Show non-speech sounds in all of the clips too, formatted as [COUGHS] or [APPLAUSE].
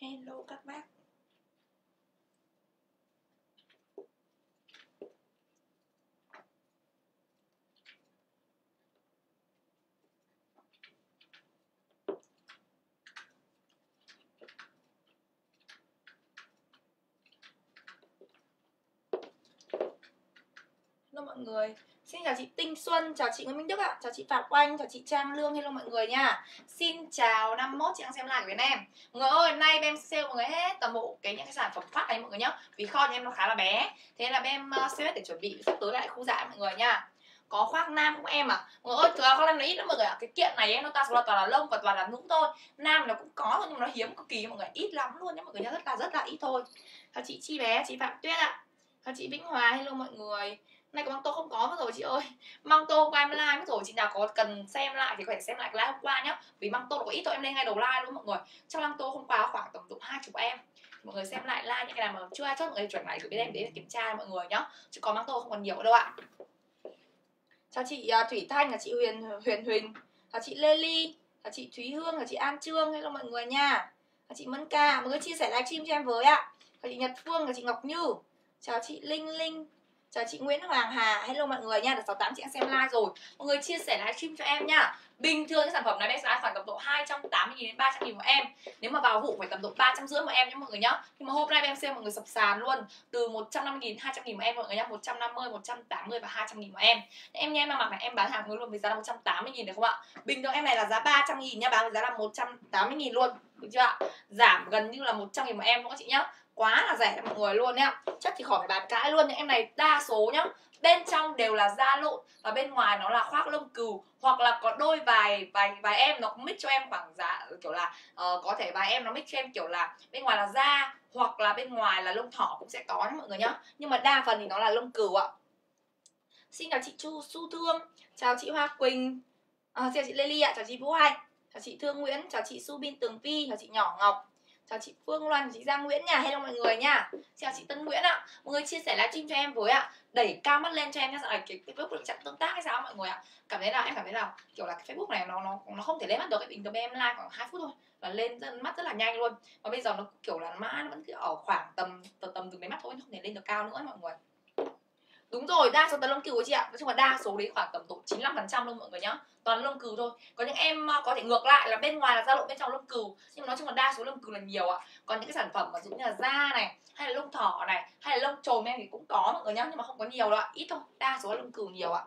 Hello các bác. Hello mọi người. Xin chào chị Tinh Xuân, chào chị Nguyễn Minh Đức ạ Chào chị Phạm Oanh, chào chị Trang Lương Hello mọi người nha. Xin chào 51 chị đang xem lại với em. Mọi người ơi, nay em sale mọi người hết toàn bộ cái những cái sản phẩm phát này mọi người nhá. Vì kho nhà em nó khá là bé Thế là em ờ, sale hết để chuẩn bị sắp tới lại khu dạ mọi người nha. Có khoác nam cũng em à. Mọi người ơi thực ra khoác nam nó ít lắm mọi người ạ. Cái kiện này ấy, nó ta là toàn là lông và toàn là nhũ thôi. Nam nó cũng có nhưng mà nó hiếm cực kỳ mọi người ít lắm luôn nhá mọi người nhá rất là rất là ít thôi. Chào chị chi bé chị phạm tuyết ạ. Chào chị vĩnh hòa hello mọi người nay có măng tô không có mất rồi chị ơi. Măng tô hôm qua em like mất rồi, chị nào có cần xem lại thì có thể xem lại cái hôm qua nhá. Vì măng tô có ít thôi, em lên ngay đầu like luôn mọi người. Trong măng tô hôm qua khoảng tổng cộng hai chục em. Mọi người xem lại like những cái nào mà chưa ai chốt, mọi người chuẩn lại gửi bên em để kiểm tra mọi người nhá. Chứ có măng tô không còn nhiều đâu ạ. Chào chị à, thủy thanh, là chị huyền huyền huỳnh. Chào chị lê ly, chào chị thúy hương là chị an trương, hello mọi người nha. Chào chị mẫn ca, mọi người chia sẻ livestream cho em với ạ. Chào chị nhật phương là chị ngọc như. Chào chị linh linh. Chào chị Nguyễn Hoàng Hà, hello mọi người nha, được 68 chị đã xem live rồi. Mọi người chia sẻ livestream cho em nha. Bình thường cái sản phẩm này bé giá khoảng tầm độ 280 000 đến 300 000 một em. Nếu mà vào vụ phải tầm độ 350 một em nhé mọi người nhá. Nhưng mà hôm nay em xem mọi người sập sàn luôn. Từ 150 000 200 000 một em mọi người nhá. 150, 180 và 200 000 một em. Em nha em mặc này em bán hàng người luôn với giá là 180 000 được không ạ? Bình thường em này là giá 300 000 nha, bán với giá là 180 000 luôn. Được chưa ạ? Giảm gần như là 100 000 một em đúng không chị nhá? Quá là rẻ mọi người luôn nhá chắc thì khỏi phải bàn cãi luôn những em này đa số nhá bên trong đều là da lộn và bên ngoài nó là khoác lông cừu hoặc là có đôi vài vài vài em nó cũng mix cho em khoảng giá kiểu là uh, có thể vài em nó mix cho em kiểu là bên ngoài là da hoặc là bên ngoài là lông thỏ cũng sẽ có nhá mọi người nhá. Nhưng mà đa phần thì nó là lông cừu ạ. Xin chào chị chu su thương. Chào chị hoa quỳnh. À, chào chị lê ly ạ. Chào chị vũ anh chào chị thương nguyễn. Chào chị su bin tường vi chào chị nhỏ ngọc chào chị Phương Loan, chị Giang Nguyễn nha, hello mọi người nha. Chào chị Tân Nguyễn ạ, mọi người chia sẻ livestream cho em với ạ. Đẩy cao mắt lên cho em nha, dạo này cái, cái Facebook được chặn tương tác hay sao mọi người ạ? Cảm thấy là em cảm thấy là kiểu là cái Facebook này nó nó nó không thể lên mắt được, bình thường em like khoảng 2 phút thôi là lên rất, mắt rất là nhanh luôn. Và bây giờ nó kiểu là mã nó vẫn cứ ở khoảng tầm tầm, tầm từng đấy mắt thôi không thể lên được cao nữa mọi người đúng rồi đa số toàn lông cừu của chị ạ. Nói chung là đa số đấy khoảng tầm độ 95 phần trăm luôn mọi người nhá. Toàn lông cừu thôi. Có những em ờ, có thể ngược lại là bên ngoài là da lộn bên trong lông cừu. Nhưng mà nói chung là đa số lông cừu là nhiều ạ. Còn những cái sản phẩm mà giống như là da này hay là lông thỏ này hay là lông trồn em thì cũng có mọi người nhá nhưng mà không có nhiều đâu ạ. Ít thôi. Đa số là lông cừu nhiều ạ.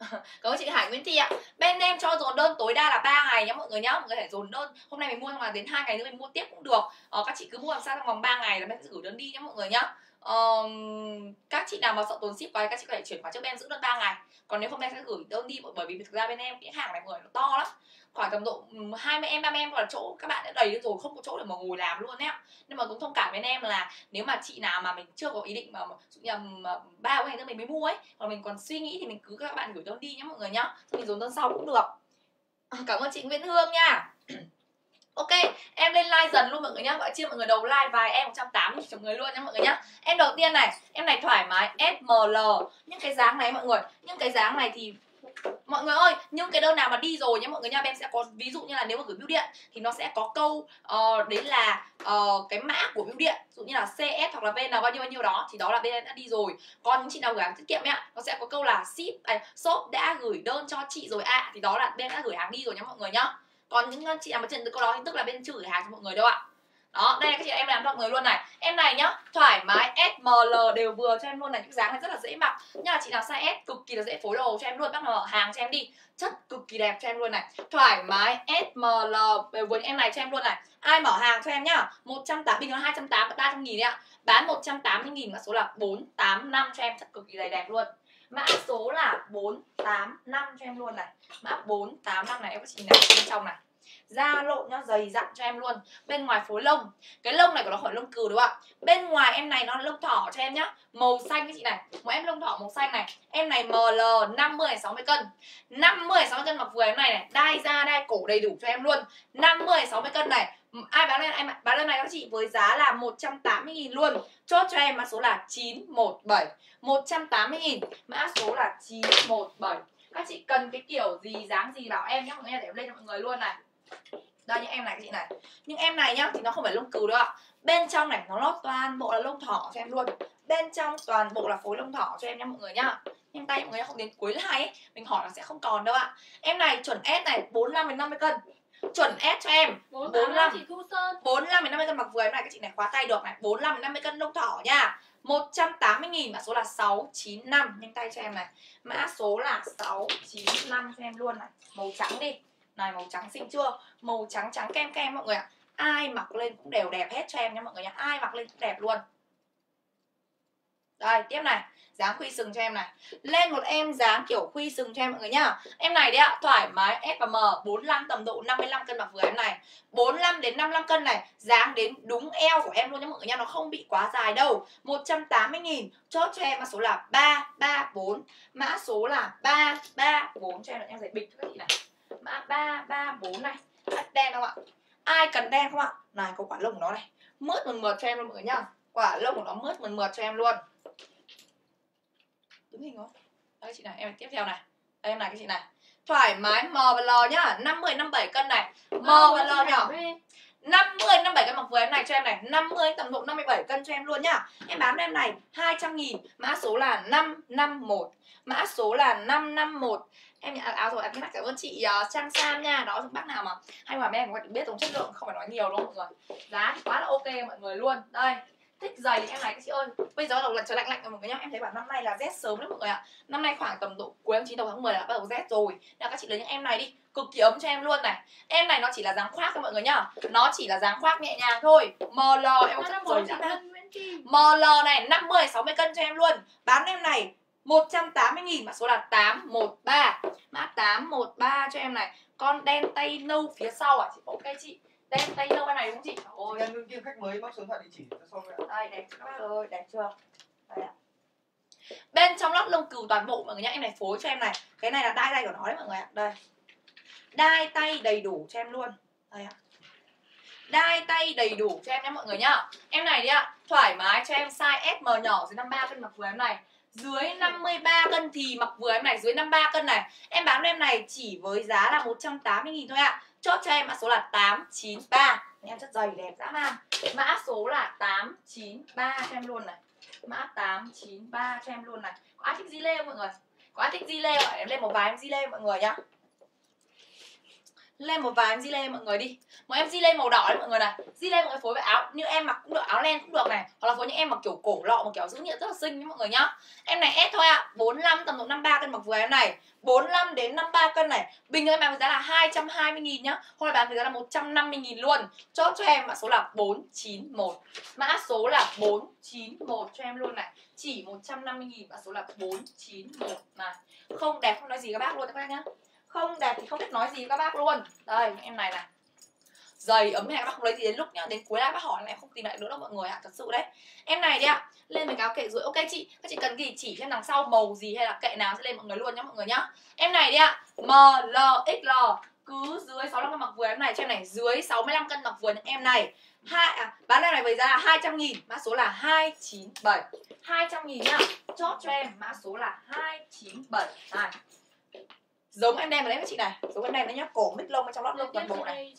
[LAUGHS] Cảm ơn chị Hải Nguyễn Thị ạ. Bên em cho dồn đơn tối đa là 3 ngày nhé mọi người nhá. Mọi người có thể dồn đơn. Hôm nay mình mua xong là đến hai ngày nữa mình mua tiếp cũng được. Ờ, Các chị cứ mua làm sao trong vòng 3 ngày là bên sẽ gửi đơn đi nhé mọi người nhá um, các chị nào mà sợ tốn ship quá các chị có thể chuyển khoản trước bên giữ được 3 ngày. Còn nếu không em sẽ gửi đơn đi bởi vì thực ra bên em cái hàng này người nó to lắm. Khoảng tầm độ 20 em ba em hoặc là chỗ các bạn đã đầy rồi không có chỗ để mà ngồi làm luôn ấy nhưng mà cũng thông cảm với em là nếu mà chị nào mà mình chưa có ý định mà nhầm ba ngày nữa mình mới mua ấy. Hoặc mình còn suy nghĩ thì mình cứ các bạn gửi đơn đi nhé mọi người nhá. Mình dồn đơn sau cũng được. Cảm ơn chị Nguyễn Hương nha. Ok, em lên like dần luôn mọi người nhá. Gọi chia mọi người đầu like vài em 180 mọi người luôn nhá mọi người nhá. Em đầu tiên này, em này thoải mái SML Những cái dáng này mọi người Những cái dáng này thì mọi người ơi những cái đơn nào mà đi rồi nhé mọi người nha em sẽ có ví dụ như là nếu mà gửi bưu điện thì nó sẽ có câu uh, đấy là uh, cái mã của bưu điện. Ví dụ như là cs hoặc là vn bao nhiêu bao nhiêu đó thì đó là VN đã đi rồi. Còn những chị nào gửi hàng tiết kiệm ấy nó sẽ có câu là ship à, shop đã gửi đơn cho chị rồi ạ. À, thì đó là bên đã gửi hàng đi rồi nhá mọi người nhá còn những ờ, chị nào mà nhận được câu đó thì tức là bên chửi gửi hàng cho mọi người đâu ạ. Đó đây là các chị em làm cho mọi người luôn này. Em này nhá thoải mái S, M, L đều vừa cho em luôn này những dáng này rất là dễ mặc. Nhưng là chị nào size S cực kỳ là dễ phối đồ cho em luôn bắt mở hàng cho em đi. Chất cực kỳ đẹp cho em luôn này. Thoải mái S, M, L đều vừa em này cho em luôn này. Ai mở hàng cho em nhá? 180 bình thường 280 300 nghìn đấy ạ. Bán 180 nghìn mã số là 485 cho em chất cực kỳ đầy đẹp luôn mã số là 485 cho em luôn này. Mã 485 này, em có chị này bên trong này da lộn nhá, dày dặn cho em luôn. Bên ngoài phối lông. Cái lông này của nó khỏi lông cừu đúng không ạ? Bên ngoài em này nó là lông thỏ cho em nhá. Màu xanh cái chị này. Một em lông thỏ màu xanh này. Em này ml 50 60 cân. 50 60 cân mặc vừa em này này. Đai da, đai cổ đầy đủ cho em luôn. 50 60 cân này. Ai bán lên em bán lên này các chị? Với giá là 180 000 luôn. Chốt cho em mã số là 917 180 000 mã số là 917 các chị cần cái kiểu gì, dáng gì bảo em nhé mọi người để em lên cho mọi người luôn này đây những em này các chị này. Nhưng em này nhá thì nó không phải lông cừu đâu ạ. Bên trong này nó lót toàn bộ là lông thỏ cho em luôn. Bên trong toàn bộ là phối lông thỏ cho em nha mọi người nhá. Nhanh tay mọi người không đến cuối like ấy mình hỏi là sẽ không còn đâu ạ. Em này chuẩn S này 45 đến 50 cân. Chuẩn S cho em 45 chị Thu Sơn. 45 đến 50 cân mặc vừa em này các chị này khóa tay được này. 45 đến 50 cân lông thỏ nha 180 nghìn mã số là 695 nhanh tay cho em này. Mã số là 695 cho em luôn này. Màu trắng đi này, màu trắng xinh chưa? Màu trắng trắng kem kem mọi người ạ. Ai mặc lên cũng đều đẹp hết cho em nha mọi người nhá ai mặc lên cũng đẹp luôn. Đây, tiếp này. Dáng khuy sừng cho em này. Lên một em dáng kiểu khuy sừng cho em mọi người nhá. Em này đấy ạ, thoải mái, S và M 45 tầm độ 55 cân mặc vừa em này. 45 đến 55 cân này, dáng đến đúng eo của em luôn nhá mọi người nha nó không bị quá dài đâu. 180 nghìn, chốt cho em mã số là 334 mã số là 334 cho em em giải bịch cho các chị này mã 334 này. Đen không ạ? Ai cần đen không ạ? Này có quả lông của nó này. Mướt mượt mượt cho em luôn mọi người nhá. Quả lông của nó mướt mượt mượt cho em luôn. Đứng hình không? Đây chị này em tiếp theo này. Đây em này các chị này. Thoải mái M và L nhá. 50 57 cân này. M và L nhỏ. 50 57 cân mặc vừa em này cho em này. 50 tầm độ 57 cân cho em luôn nhá. Em bán em này 200 nghìn. Mã số là 551 Mã số là 551 Em nhận áo rồi em cảm ơn chị uh, Trang Sam nha. Đó bác nào mà hay mà em có biết tổng chất lượng không phải nói nhiều đâu mọi người Giá thì quá là ok mọi người luôn. Đây thích giày em này các chị ơi. Bây giờ đầu lần trời lạnh lạnh rồi mọi người nhá. Em thấy bảo năm nay là rét sớm đấy mọi người ạ. Năm nay khoảng tầm độ cuối tháng 9 đầu tháng 10 là bắt đầu rét rồi. Nên các chị lấy những em này đi cực kỳ ấm cho em luôn này. Em này nó chỉ là dáng khoác thôi mọi người nhá. Nó chỉ là dáng khoác nhẹ nhàng thôi. Ml em có rồi đã ml này 50 60 cân cho em luôn. Bán em này 180 nghìn mã số là 813 Mã 813 cho em này Con đen tay nâu phía sau à? Chị Ok chị. Đen tay nâu cái này đúng không chị? Ôi em đương khách mới mắc số điện thoại địa chỉ cho sau vậy Đây đẹp các bác ơi đẹp chưa? Đây ạ. Bên trong lót lông cừu toàn bộ mọi người nhá Em này phối cho em này. Cái này là đai tay của nó đấy mọi người ạ. Đây. Đai tay đầy đủ cho em luôn. Đây ạ. Đai tay đầy đủ cho em nhé mọi người nhá. Em này đi ạ Thoải mái cho em size S M nhỏ dưới 53 cân mặc vừa em này dưới 53 cân thì mặc vừa em này, dưới 53 cân này Em bán em này chỉ với giá là 180.000 thôi ạ à. Chốt cho em mã số là 893 Em rất dày đẹp dã man Mã số là 893 cho em luôn này Mã 893 cho em luôn này Có ai thích di lê không mọi người? Có ai thích di lê? Em lên một vài em di lê mọi người nhá lên một vài em di mọi người đi. Một em di màu đỏ đấy mọi người này. Di lê mọi người phối với áo, như em mặc cũng được, áo len cũng được này. Hoặc là phối những em mặc kiểu cổ lọ, một kiểu giữ nhiệt rất là xinh nhé mọi người nhá. Em này S thôi ạ. À. 45 tầm độ 53 cân mặc vừa em này. 45 đến 53 cân này. Bình thường em bán với giá là 220 nghìn nhá. Hôm nay bán với giá là 150 nghìn luôn. Chốt cho em mã số là 491 Mã số là 491 cho em luôn này. Chỉ 150 nghìn, Mã số là 491 này Không đẹp không nói gì các bác luôn các bác nhá không đẹp thì không biết nói gì các bác luôn đây em này này giày ấm này các bác không lấy gì đến lúc nhá đến cuối live bác hỏi là em không tìm lại nữa đâu mọi người ạ à. thật sự đấy em này đi ạ à. lên với áo kệ rồi ok chị các chị cần gì chỉ xem đằng sau màu gì hay là kệ nào sẽ lên mọi người luôn nhá mọi người nhá em này đi ạ à. m l x l cứ dưới 65 cân mặc vừa em này cho em này dưới 65 cân mặc vừa em này hai à, bán em này với giá là 200 nghìn mã số là 297 200 nghìn nhá chốt cho em mã số là 297 này giống em đem vào đấy các chị này. Giống em đem đấy nhá. Cổ mít lông ở trong lót lông toàn bộ này.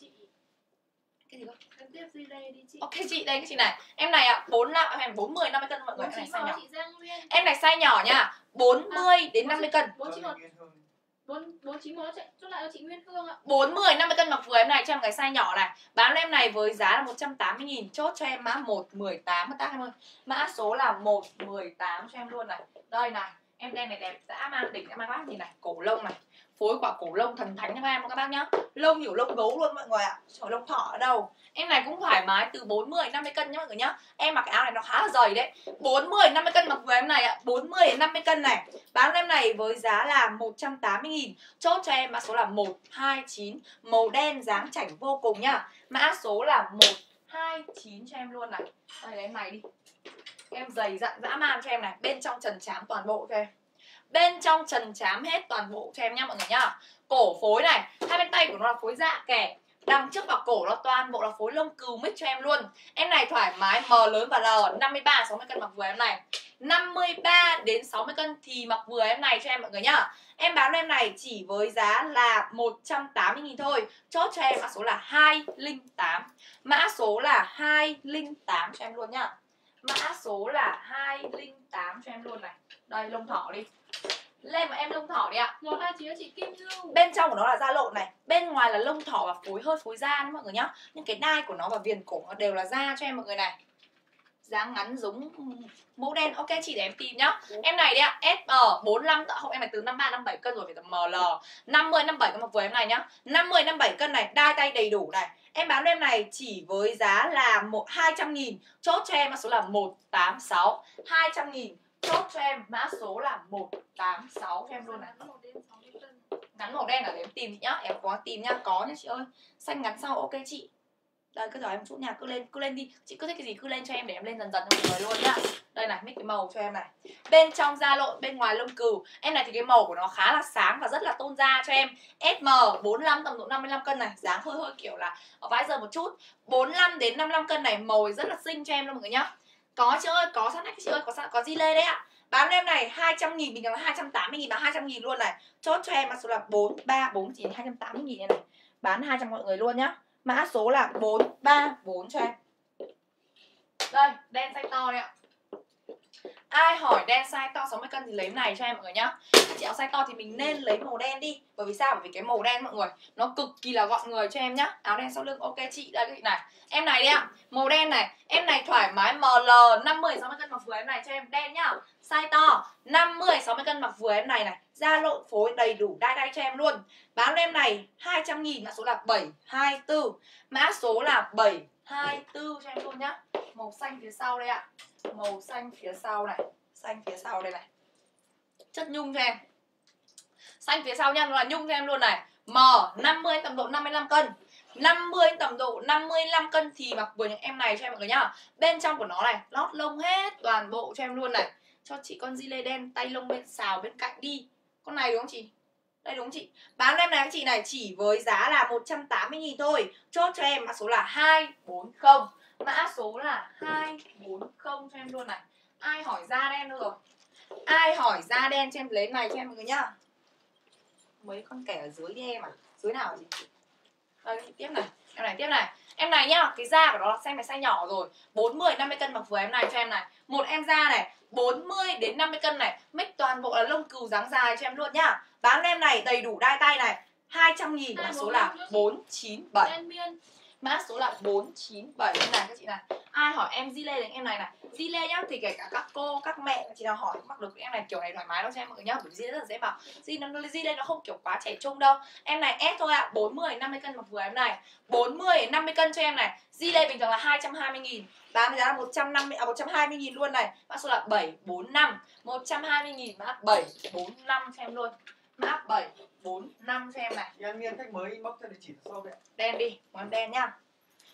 cái gì cơ? Tiếp gì đây đi chị. Ok chị đây các chị này. Em này ạ bốn năm em bốn mươi năm mươi cân mọi người em này size nhỏ. em này size nhỏ nha. 40 à, đến 50 cân. bốn chín một. Bốn bốn chín một chốt lại cho chị Nguyên Phương ạ. Bốn mươi năm mươi cân mặc vừa em này cho em cái size nhỏ này. Bán em này với giá là 180 nghìn. Chốt cho em mã một mười tám. Các em ơi mã số là một mười tám cho em luôn này. Đây này em đen này đẹp dã man đỉnh em mang bác gì này cổ lông này phối quả cổ lông thần thánh cho em các bác nhá. Lông nhiều lông gấu luôn mọi người ạ. À. lông thỏ ở đâu? Em này cũng thoải mái, từ 40 đến 50 cân nhá mọi người nhá. Em mặc cái áo này nó khá là dày đấy. 40 đến 50 cân mặc vừa em này ạ. 40 đến 50 cân này. Bán em này với giá là 180 nghìn. Chốt cho em mã số là 129 màu đen dáng chảnh vô cùng nhá. Mã số là 129 cho em luôn này. Đây, lấy em này đi. Em dày dặn dã man cho em này. Bên trong trần chám toàn bộ cho em bên trong trần chám hết toàn bộ cho em nhá, mọi người nhá. Cổ phối này, hai bên tay của nó là phối dạ kẻ. Đằng trước và cổ nó toàn bộ là phối lông cừu mít cho em luôn. Em này thoải mái, m lớn và l 53 60 cân mặc vừa em này. 53 đến 60 cân thì mặc vừa em này cho em, mọi người nhá. Em bán em này chỉ với giá là 180 000 thôi. Chốt cho em mã số là 208 Mã số là 208 cho em luôn nhá. Mã số là 208 cho em luôn này. Đây, lông thỏ đi. Lên mà em lông thỏ đi ạ. Một hai chín chị Kim Lưu Bên trong của nó là da lộn này Bên ngoài là lông thỏ và phối hơi phối da đấy mọi người nhá. Nhưng cái đai của nó và viền cổ nó đều là da cho em mọi người này. Dáng ngắn giống mẫu đen. Ok chị để em tìm nhá. Em này đi ạ SM 45 không em này từ 53 57 cân rồi phải tầm ML 50 57 cân một vừa em này nhá. 50 57 cân này đai tay đầy đủ này. Em bán em này chỉ với giá là một 200 nghìn. Chốt cho em số là 186 200 nghìn chốt cho em, mã số là 186 cho em luôn này. Ngắn màu đen là để em tìm nhá, em có tìm nhá. Có nhá chị ơi. Xanh ngắn sau ok chị. Đây, cứ hỏi em một chút nha cứ lên cứ lên đi. Chị cứ thích cái gì cứ lên cho em để em lên dần dần cho mọi người luôn nhá. Đây này, mix cái màu cho em này. Bên trong da lộn, bên ngoài lông cừu. Em này thì cái màu của nó khá là sáng và rất là tôn da cho em. SM 45 tầm độ 55 cân này. Dáng hơi hơi kiểu là vãi giờ một chút. 45 đến 55 cân này, màu rất là xinh cho em luôn mọi người nhá có chị ơi có sẵn chị ơi có sẵn có di lê đấy ạ? Bán em này 200 nghìn bình thường là 280 nghìn bán 200 nghìn luôn này. Chốt cho em mã số là 4349 280 nghìn này, này. Bán 200 mọi người luôn nhá. Mã số là 434 cho em. Đây đen xanh to đấy ạ. Ai hỏi đen size to 60 cân thì lấy này cho em mọi người nhá. Chị áo size to thì mình nên lấy màu đen đi. Bởi vì sao? Bởi vì cái màu đen mọi người, Nó cực kỳ là gọn người cho em nhá. Áo đen sau lưng, ok chị. Đây các chị này. Em này đi ạ. Màu đen này. Em này thoải mái ML 50 60 cân mặc vừa em này cho em. Đen nhá. Size to 50 60 cân mặc vừa em này này. Da lộn phối đầy đủ đai đai cho em luôn. Bán em này 200 nghìn, Mã số là 724 Mã số là 7 724 cho em luôn nhá. Màu xanh phía sau đây ạ. Màu xanh phía sau này. Xanh phía sau đây này. Chất nhung cho em. Xanh phía sau nha nó là nhung cho em luôn này. M 50 tầm độ 55 cân. 50 tầm độ 55 cân thì mặc vừa những em này cho em mọi người nhá. Bên trong của nó này, Lót lông hết toàn bộ cho em luôn này. Cho chị con di lê đen tay lông bên xào bên cạnh đi. Con này đúng không chị? Đây đúng chị? Bán em này các chị này chỉ với giá là 180 nghìn thôi. Chốt cho em mã số là 240 Mã số là 240 cho em luôn này. Ai hỏi da đen nữa rồi? Ai hỏi da đen cho em lấy này cho em mọi người nhá. Mấy con kẻ ở dưới đi em à Dưới nào chị? Đây, tiếp này. Em này tiếp này. Em này nhá, cái da của nó là xanh này size nhỏ rồi. 40 50 cân mặc vừa em này cho em này. Một em da này 40 đến 50 cân này. Mix toàn bộ là lông cừu dáng dài cho em luôn nhá. Bán em này đầy đủ đai tay này. 200 nghìn mã số là 497 Mã số là 497 Đây này các chị này. Ai hỏi em di lê đến em này này? Di lê nhá thì kể cả các cô, các mẹ chị nào hỏi mặc được em này kiểu này thoải mái đâu cho em mọi người nhá Bởi vì lê rất là dễ bảo. Di nó, lê nó không kiểu quá trẻ trung đâu. Em này S thôi ạ. à, 40, 50 cân mặc vừa em này. 40, 50 cân cho em này. Di lê bình thường là 220 nghìn. Bán giá là 150, à 120 nghìn luôn này. Mã số là 745 120 nghìn mã 745 cho em luôn. Mã 745 cho em này. Em Miên khách mới inbox cho địa chỉ sau vậy. đen đi một em đen nhá.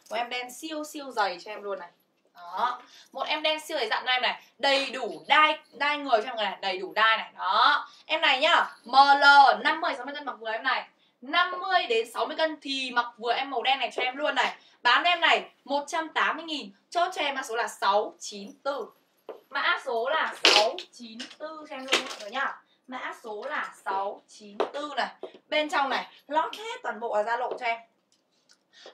Một em đen siêu siêu dày cho em luôn này. Đó. Một em đen siêu dày dặn em này. Đầy đủ đai đai người cho em này. Đầy đủ đai này. Đó. Em này nhá ml 50 60 cân mặc vừa em này. 50 đến 60 cân thì mặc vừa em màu đen này cho em luôn này. Bán em này 180 nghìn chốt cho em mã số là 694 mã số là 694 cho em luôn mọi người nhá mã số là 694 này. Bên trong này, lót hết toàn bộ là da lộn cho em.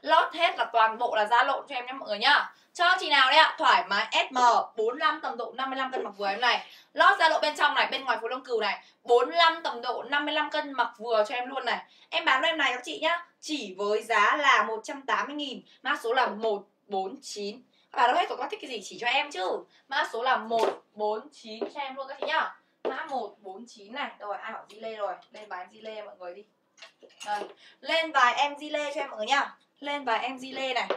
Lót hết là toàn bộ là da lộn cho em nhé mọi người nhá. Cho chị nào đấy ạ? Thoải mái SM 45 tầm độ 55 cân mặc vừa em này. Lót da lộn bên trong này, bên ngoài phối lông cừu này. 45 tầm độ 55 cân mặc vừa cho em luôn này. Em bán em này các chị nhá. Chỉ với giá là 180 nghìn, mã số là 149 các bạn đâu hết còn có thích cái gì chỉ cho em chứ? Mã số là 149 cho em luôn các chị nhá mã 149 này. Rồi? Ai hỏi di lê rồi? Lên bài em di lê mọi người đi. Đây. lên bài em di lê cho em, mọi người nhá. Lên bài em di lê này.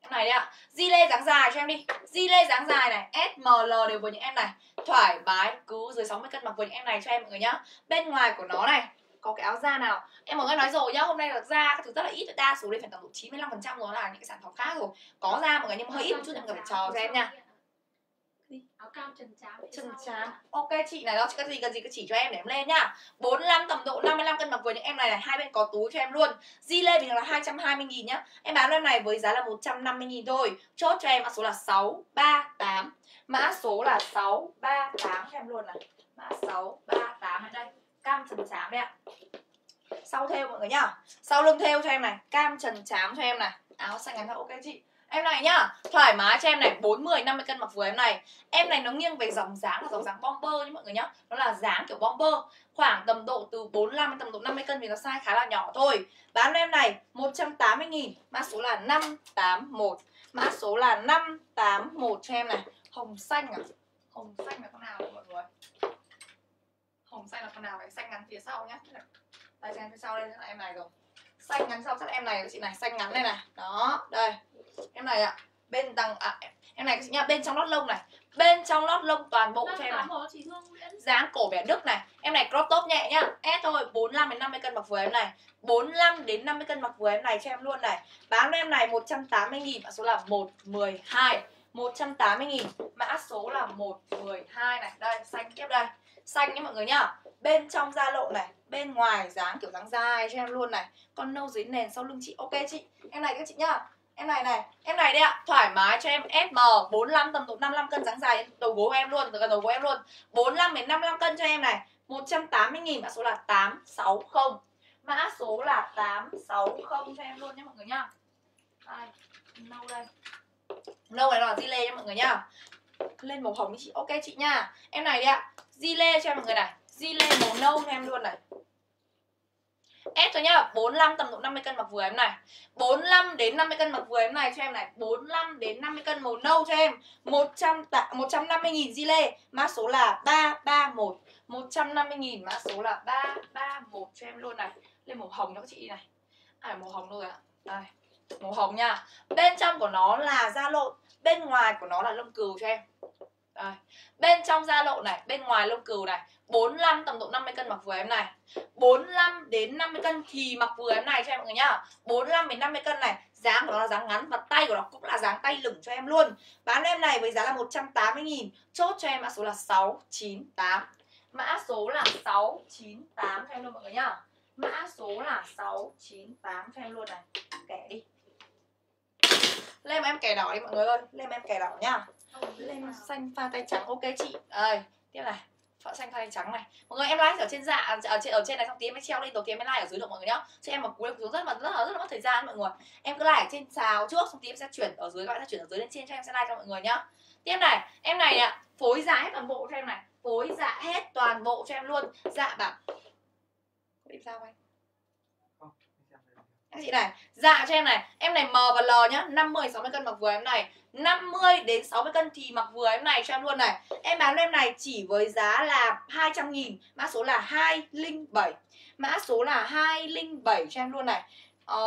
Em này đi ạ. Di lê dáng dài cho em đi. Di lê dáng dài này. Sml đều với những em này. Thoải mái, cứ dưới 60 cân mặc với những em này cho em, mọi người nhá. Bên ngoài của nó này, có cái áo da nào? Em mọi người nói rồi nhá, hôm nay là da các thứ rất là ít. Đa số lên phải tầm độ 95 phần trăm rồi, là những cái sản phẩm khác rồi. Có da mọi người, nhưng hơi ít một chút, em cần phải chờ cho em nha áo cam trần trắng ok chị này đó có gì cần gì cứ chỉ cho em để em lên nhá. 45 tầm độ 55 cân mặc vừa những em này này hai bên có túi cho em luôn. Di lê bình thường là 220 nghìn nhá. Em bán em này với giá là 150 nghìn thôi. Chốt cho em mã số là 638 mã số là 638 cho em luôn này. Mã 638 ở đây. Cam trần trắng đây ạ. Sau theo mọi người nhá. Sau lưng theo cho em này cam trần trắng cho em này. Áo xanh ngắn ok chị Em này nhá, thoải mái cho em này 40 50 cân mặc vừa em này. Em này nó nghiêng về dòng dáng là dòng dáng bomber nhé mọi người nhá. Nó là dáng kiểu bomber, khoảng tầm độ từ 45 đến tầm độ 50 cân vì nó size khá là nhỏ thôi. Bán em này 180 000 mã số là 581. Mã số là 581 cho em này. Hồng xanh à? Hồng xanh là con nào đây mọi người? Hồng xanh là con nào vậy? Xanh ngắn phía sau nhá. Đây xanh phía sau đây là em này rồi. Xanh ngắn sau chắc em này chị này, xanh ngắn đây này. Đó, đây. Em này ạ. Bên đằng à, em này nha bên trong lót lông này. Bên trong lót lông toàn bộ cho em này. chị dáng cổ vẻ đức này. Em này crop top nhẹ nhá. S thôi 45 đến 50 cân mặc vừa em này. 45 đến 50 cân mặc vừa em này cho em luôn này. Bán em này 180 nghìn mã số là 112 180 nghìn mã số là 112 này. Đây xanh tiếp đây. Xanh nhé mọi người nhá bên trong da lộ này, bên ngoài dáng kiểu dáng dài cho em luôn này. Con nâu dưới nền sau lưng chị. Ok chị, em này các chị nhá. Em này này, em này đây ạ. Thoải mái cho em SM 45 tầm độ 55 cân dáng dài đầu gối em luôn từ gần đầu gối em luôn. 45 đến 55 cân cho em này. 180 nghìn, mã số là 860 mã số là 860 cho em luôn nhé mọi người nhá. Đây, nâu đây. Nâu này là di lê nha mọi người nhá. Lên màu hồng đi chị. Ok chị nha em này đi ạ. Di lê cho em mọi người này. Gile màu nâu cho em luôn này. Ép thôi nhá 45 tầm độ 50 cân mặc vừa em này. 45 đến 50 cân mặc vừa em này cho em này. 45 đến 50 cân màu nâu cho em. 100 tạ, 150 nghìn di Mã số là 331 150.000 mã số là 331 cho em luôn này. Lên màu hồng cho các chị này. À màu hồng thôi ạ. Đây Màu hồng nha. Bên trong của nó là da lộn Bên ngoài của nó là lông cừu cho em đây. Bên trong da lộ này, bên ngoài lông cừu này 45 tầm độ 50 cân mặc vừa em này. 45 đến 50 cân thì mặc vừa em này cho em mọi người nhá. 45 đến 50 cân này Dáng của nó là dáng ngắn và tay của nó cũng là dáng tay lửng cho em luôn. Bán em này với giá là 180 nghìn Chốt cho em mã số là 698 Mã số là 698 cho em luôn mọi người nhá. Mã số là 698 cho em luôn này. Kẻ đi. Lên em kẻ đỏ đi mọi người ơi Lên em kẻ đỏ nhá lên xanh pha tay trắng. Ok chị. Đây tiếp này. Phở xanh pha tay trắng này. Mọi người em like ở trên dạ ở trên ở trên này xong tí em mới treo lên đầu tiên em like ở dưới được mọi người nhá. Cho em mà cúi xuống rất mà rất là rất là mất thời gian mọi người. Em cứ like ở trên xào trước xong tí em sẽ chuyển ở dưới các bạn sẽ chuyển ở dưới lên trên cho em sẽ like cho mọi người nhá. Tiếp này em này nè phối dạ hết toàn bộ cho em này. Phối dạ hết toàn bộ cho em luôn. Dạ bảo. Có điểm sao anh các chị này dạ cho em này. Em này M và L nhá. 50 60 cân mặc vừa em này 50 đến 60 cân thì mặc vừa em này cho em luôn này. Em bán em này chỉ với giá là 200 nghìn Mã số là 207 Mã số là 207 cho em luôn này. Ờ,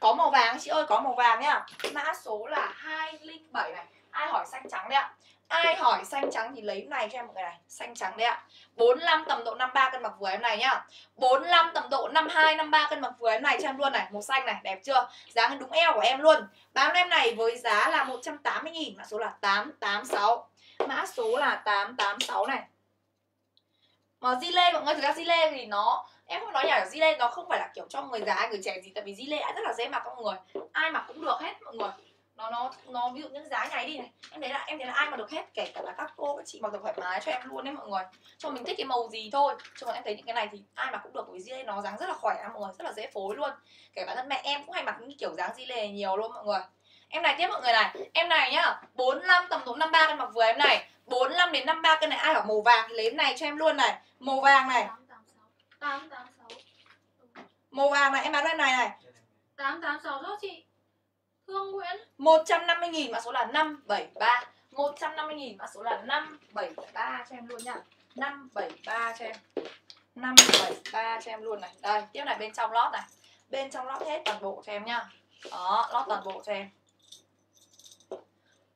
Có màu vàng chị ơi có màu vàng nhá. Mã số là 207 này. Ai hỏi xanh trắng đấy ạ? Ai hỏi xanh trắng thì lấy này cho em một cái này. Xanh trắng đấy ạ. 45 tầm độ 53 cân mặc vừa em này nhá. 45 tầm độ 52 53 cân mặc vừa em này cho em luôn này. Màu xanh này, đẹp chưa? Dáng đúng eo của em luôn. Bán em này với giá là 180 000 Mã số là 886 Mã số là 886 này. Mà Zile, mọi người thực ra Zile thì nó, em không nói nhỉ Zile nó không phải là kiểu cho người già, người trẻ gì, tại vì Zile rất là dễ mặc mọi người. Ai mặc cũng được hết, mọi người nó nó nó ví dụ những giá này đi này. Em thấy là em thấy là ai mà được hết kể cả là các cô các chị mặc được thoải mái cho em luôn đấy mọi người. Cho mình thích cái màu gì thôi. Chứ còn em thấy những cái này thì ai mặc cũng được bởi Zile nó dáng rất là khỏe mọi người rất là dễ phối luôn. Kể cả thân mẹ em cũng hay mặc những kiểu dáng Zile nhiều luôn mọi người. Em này tiếp mọi người này. Em này nhá 45 tầm độ 53 cân mặc vừa em này. 45 đến 53 cân này ai hỏi màu vàng thì lấy em này cho em luôn này. Màu vàng này. 886 Màu vàng này em bán em này này. 886 đó chị Hương Nguyễn. 150.000 mã số là 573 150.000 mã số là 573 cho em luôn nha 573 cho em. 573 cho em luôn này. Đây, tiếp này, bên trong lót này. Bên trong lót hết toàn bộ cho em nhá. Đó, lót toàn bộ cho em.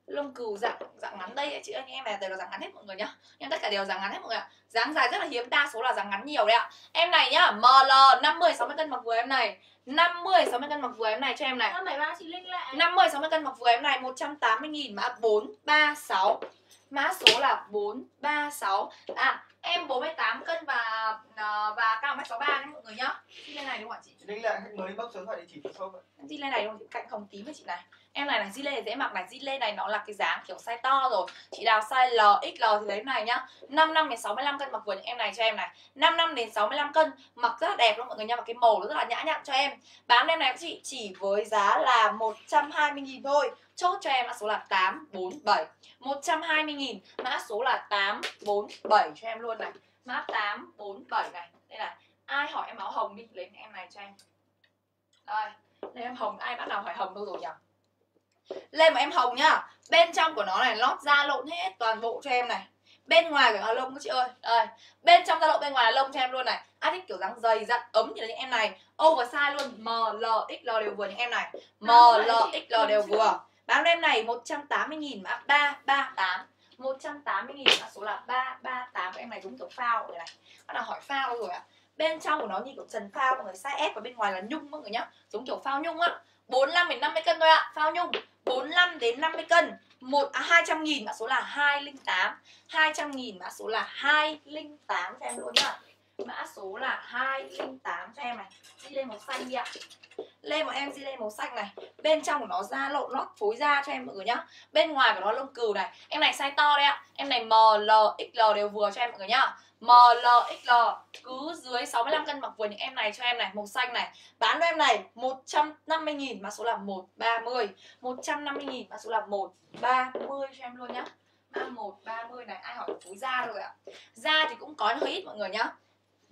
Lông cừu dạng dạng ngắn đây chị ơi em này đều là dạng ngắn hết mọi người nhá. Em tất cả đều dạng ngắn hết mọi người ạ. Dáng dài rất là hiếm, đa số là dạng ngắn nhiều đấy ạ. Em này nhá ML 50 60 cân mặc vừa em này. 50 60 cân mặc vừa em này cho em này. 573 chị Linh lại. 50 60 cân mặc vừa em này 180 nghìn mã 436 Mã số là 436 À em 48 cân và ờ, và cao 1m63 nhé mọi người nhá Đi lên này đúng không ạ chị? Chị Linh lại khách mới bóc số điện thoại địa chỉ của shop ạ. Di lê này đúng không? chị? Cạnh hồng tím với chị này Em này là lê dễ mặc này lê này nó là cái dáng kiểu size to rồi Chị đào size L, XL thì lấy này nhá 5 năm đến 65 cân mặc vừa những em này cho em này 5 năm đến 65 cân Mặc rất là đẹp luôn mọi người nha Và cái màu nó rất là nhã nhặn cho em Bán em này các chị chỉ với giá là 120.000 thôi Chốt cho em mã số là 847 120.000 Mã số là 847 cho em luôn này. Mã 847 này. Đây là ai hỏi em áo hồng đi Lấy em này cho em. Đây Lên em hồng ai bắt đầu hỏi hồng đâu rồi nhỉ? Lên một em hồng nhá. Bên trong của nó này lót da lộn hết toàn bộ cho em này. Bên ngoài của nó là lông các chị ơi. Đây Bên trong da lộn bên ngoài là lông cho em luôn này. Ai thích kiểu dáng dày dặn ấm như là những em này. Oversize luôn. M, L, XL đều vừa những em này. M, L, XL đều vừa. Bán em này 180.000 mã 338 180.000 mã số là 338 Em này đúng kiểu phao rồi này. Bắt đầu hỏi phao rồi ạ. À. Bên trong của nó như kiểu trần phao mọi người size S và bên ngoài là nhung mọi người nhá. Giống kiểu phao nhung á. 45 đến 50 cân thôi ạ. À. Phao nhung 45 đến 50 cân. Một à, 200 nghìn mã số là 208 200 nghìn mã số là 208 cho em luôn nhá. Mã số là 208 cho em này. Đi lên màu xanh đi ạ. Lên một em di lên màu xanh này. Bên trong của nó da lộn lót phối da cho em mọi người nhá. Bên ngoài của nó lông cừu này. Em này size to đấy ạ. Em này M, L, XL đều vừa cho em mọi người nhá. M, L, XL cứ dưới 65 cân mặc vừa những em này cho em này màu xanh này. Bán cho em này 150.000 mã số là 130 150.000 mã số là 130 cho em luôn nhá. 31 30 này ai hỏi phối da rồi ạ. Da thì cũng có hơi ít mọi người nhá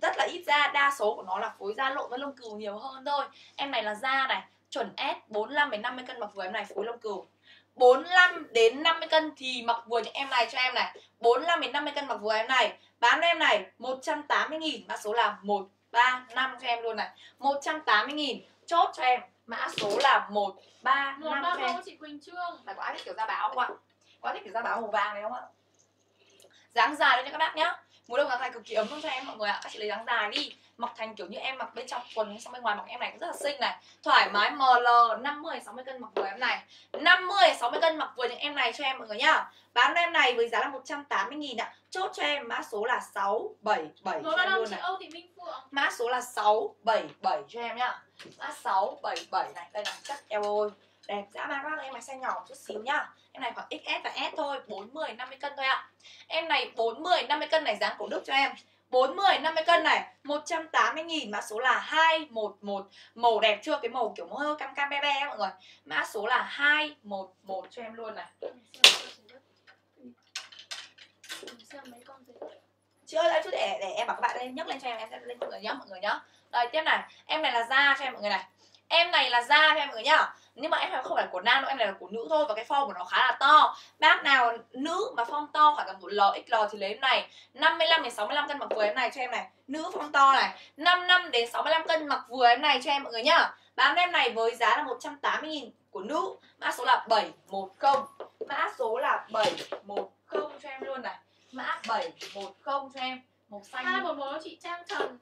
rất là ít da đa số của nó là phối da lộn với lông cừu nhiều hơn thôi. Em này là da này chuẩn S 45 đến 50 cân mặc vừa em này phối lông cừu. 45 đến 50 cân thì mặc vừa những em này cho em này. 45 đến 50 cân mặc vừa em này. Bán em này 180 nghìn mã số là 135 cho em luôn này. 180 nghìn chốt cho em mã số là 135 một ba cho em. chị Quỳnh Trương. Phải có ai thích kiểu da báo không ạ? Có thích kiểu da báo màu vàng này không ạ? Dáng dài đấy nha các bác nhá Mùa đông dáng dài cực kỳ ấm luôn cho em mọi người ạ. Các chị lấy dáng dài đi. Mặc thành kiểu như em mặc bên trong quần Xong bên ngoài mặc em này cũng rất là xinh này. Thoải mái ML 50 60 cân mặc vừa em này. 50 60 cân mặc vừa những em này cho em mọi người nhá. Bán em này với giá là 180 nghìn ạ. Chốt cho em mã số là 677 một cho em luôn này. Âu Thị Minh Phượng. Mã số là 677 cho em nhá. Mã 677 này. Đây là chất eo ôi Đẹp dã man các bác em mặc size nhỏ một chút xíu nhá. Em này khoảng XS và S thôi 40 50 cân thôi ạ. Em này 40 50 cân này dáng cổ Đức cho em. 40 50 cân này 180 nghìn. Mã số là 211 Màu đẹp chưa? Cái màu kiểu hơi cam cam be be mọi người. Mã số là 211 cho em luôn này. Xem mấy Chị ơi đấy chút để, để em bảo các bạn lên nhấc lên cho em Em sẽ lên mọi người nhá mọi người nhá. Đây tiếp này. Em này là da cho em mọi người này. Em này là da cho em mọi người nhá. Nhưng mà em này không phải là của nam đâu em này là của nữ thôi và cái form của nó khá là to. Bác nào nữ mà form to khoảng tầm một L XL thì lấy em này. 55 đến 65 cân mặc vừa em này cho em này. Nữ form to này. 55 đến 65 cân mặc vừa em này cho em mọi người nhá. Bán em này với giá là 180 000 của nữ. Mã số là 710 mã số là 710 cho em luôn này. Mã 710 cho em. Màu xanh. Hai một một chị Trang Trần.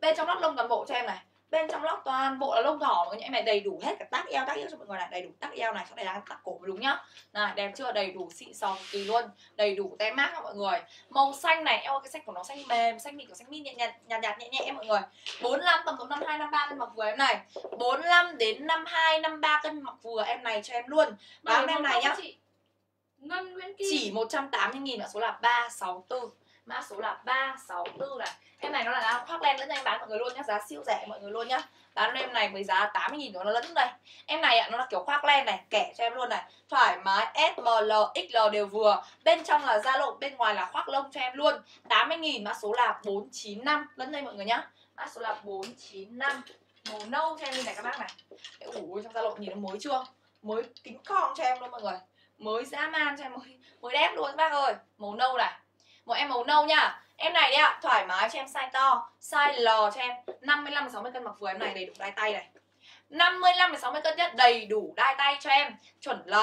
Bên trong lót lông toàn bộ cho em này bên trong lót toàn bộ là lông thỏ mọi người em này đầy đủ hết cả tắc eo tắc eo cho mọi người này. Đầy đủ tắc eo này sau này đang tắc cổ mới đúng nhá. Này đẹp chưa? Đầy đủ xịn sò kỳ luôn. Đầy đủ tem mát mọi người. Màu xanh này eo cái xanh của nó xanh mềm xanh mịn kiểu xanh mịn nhẹ nhạt nhạt, nhạt nhẹ nhẹ mọi người. 45 tầm tầm 52 53 cân mặc vừa em này. 45 đến 52 53 cân mặc vừa em này cho em luôn. Bán em này nhá? chị? Ngân Nguyễn Kim. Chỉ 180 nghìn mã số là 364 mã số là 364 này em này nó là áo khoác len lẫn cho em bán mọi người luôn nhá giá siêu rẻ mọi người luôn nhá. Bán em này với giá 80 nghìn nó lẫn đây. Em này ạ nó là kiểu khoác len này kẻ cho em luôn này. Thoải mái S, M, L, XL đều vừa. Bên trong là da lộn bên ngoài là khoác lông cho em luôn. 80 nghìn mã số là 495 lẫn đây mọi người nhá. Mã số là 495 màu nâu cho em như này các bác này. Ủ trong da lộn nhìn nó mới chưa? Mới kính con cho em luôn mọi người. Mới dã man cho em mới mới đẹp luôn các bác ơi. Màu nâu này. Một em màu nâu nhá Em này đấy ạ, thoải mái cho em size to Size L cho em. 55 60 cân mặc vừa em này đầy đủ đai tay này. 55 60 cân nhất đầy đủ đai tay cho em. Chuẩn L.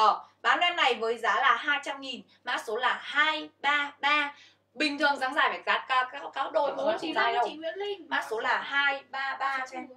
Bán em này với giá là 200 nghìn Mã số là 233 Bình thường dáng dài phải giá các, các, các đôi chỉ Lan dài đâu. chị Nguyễn Linh. Mã số là 233 cho em.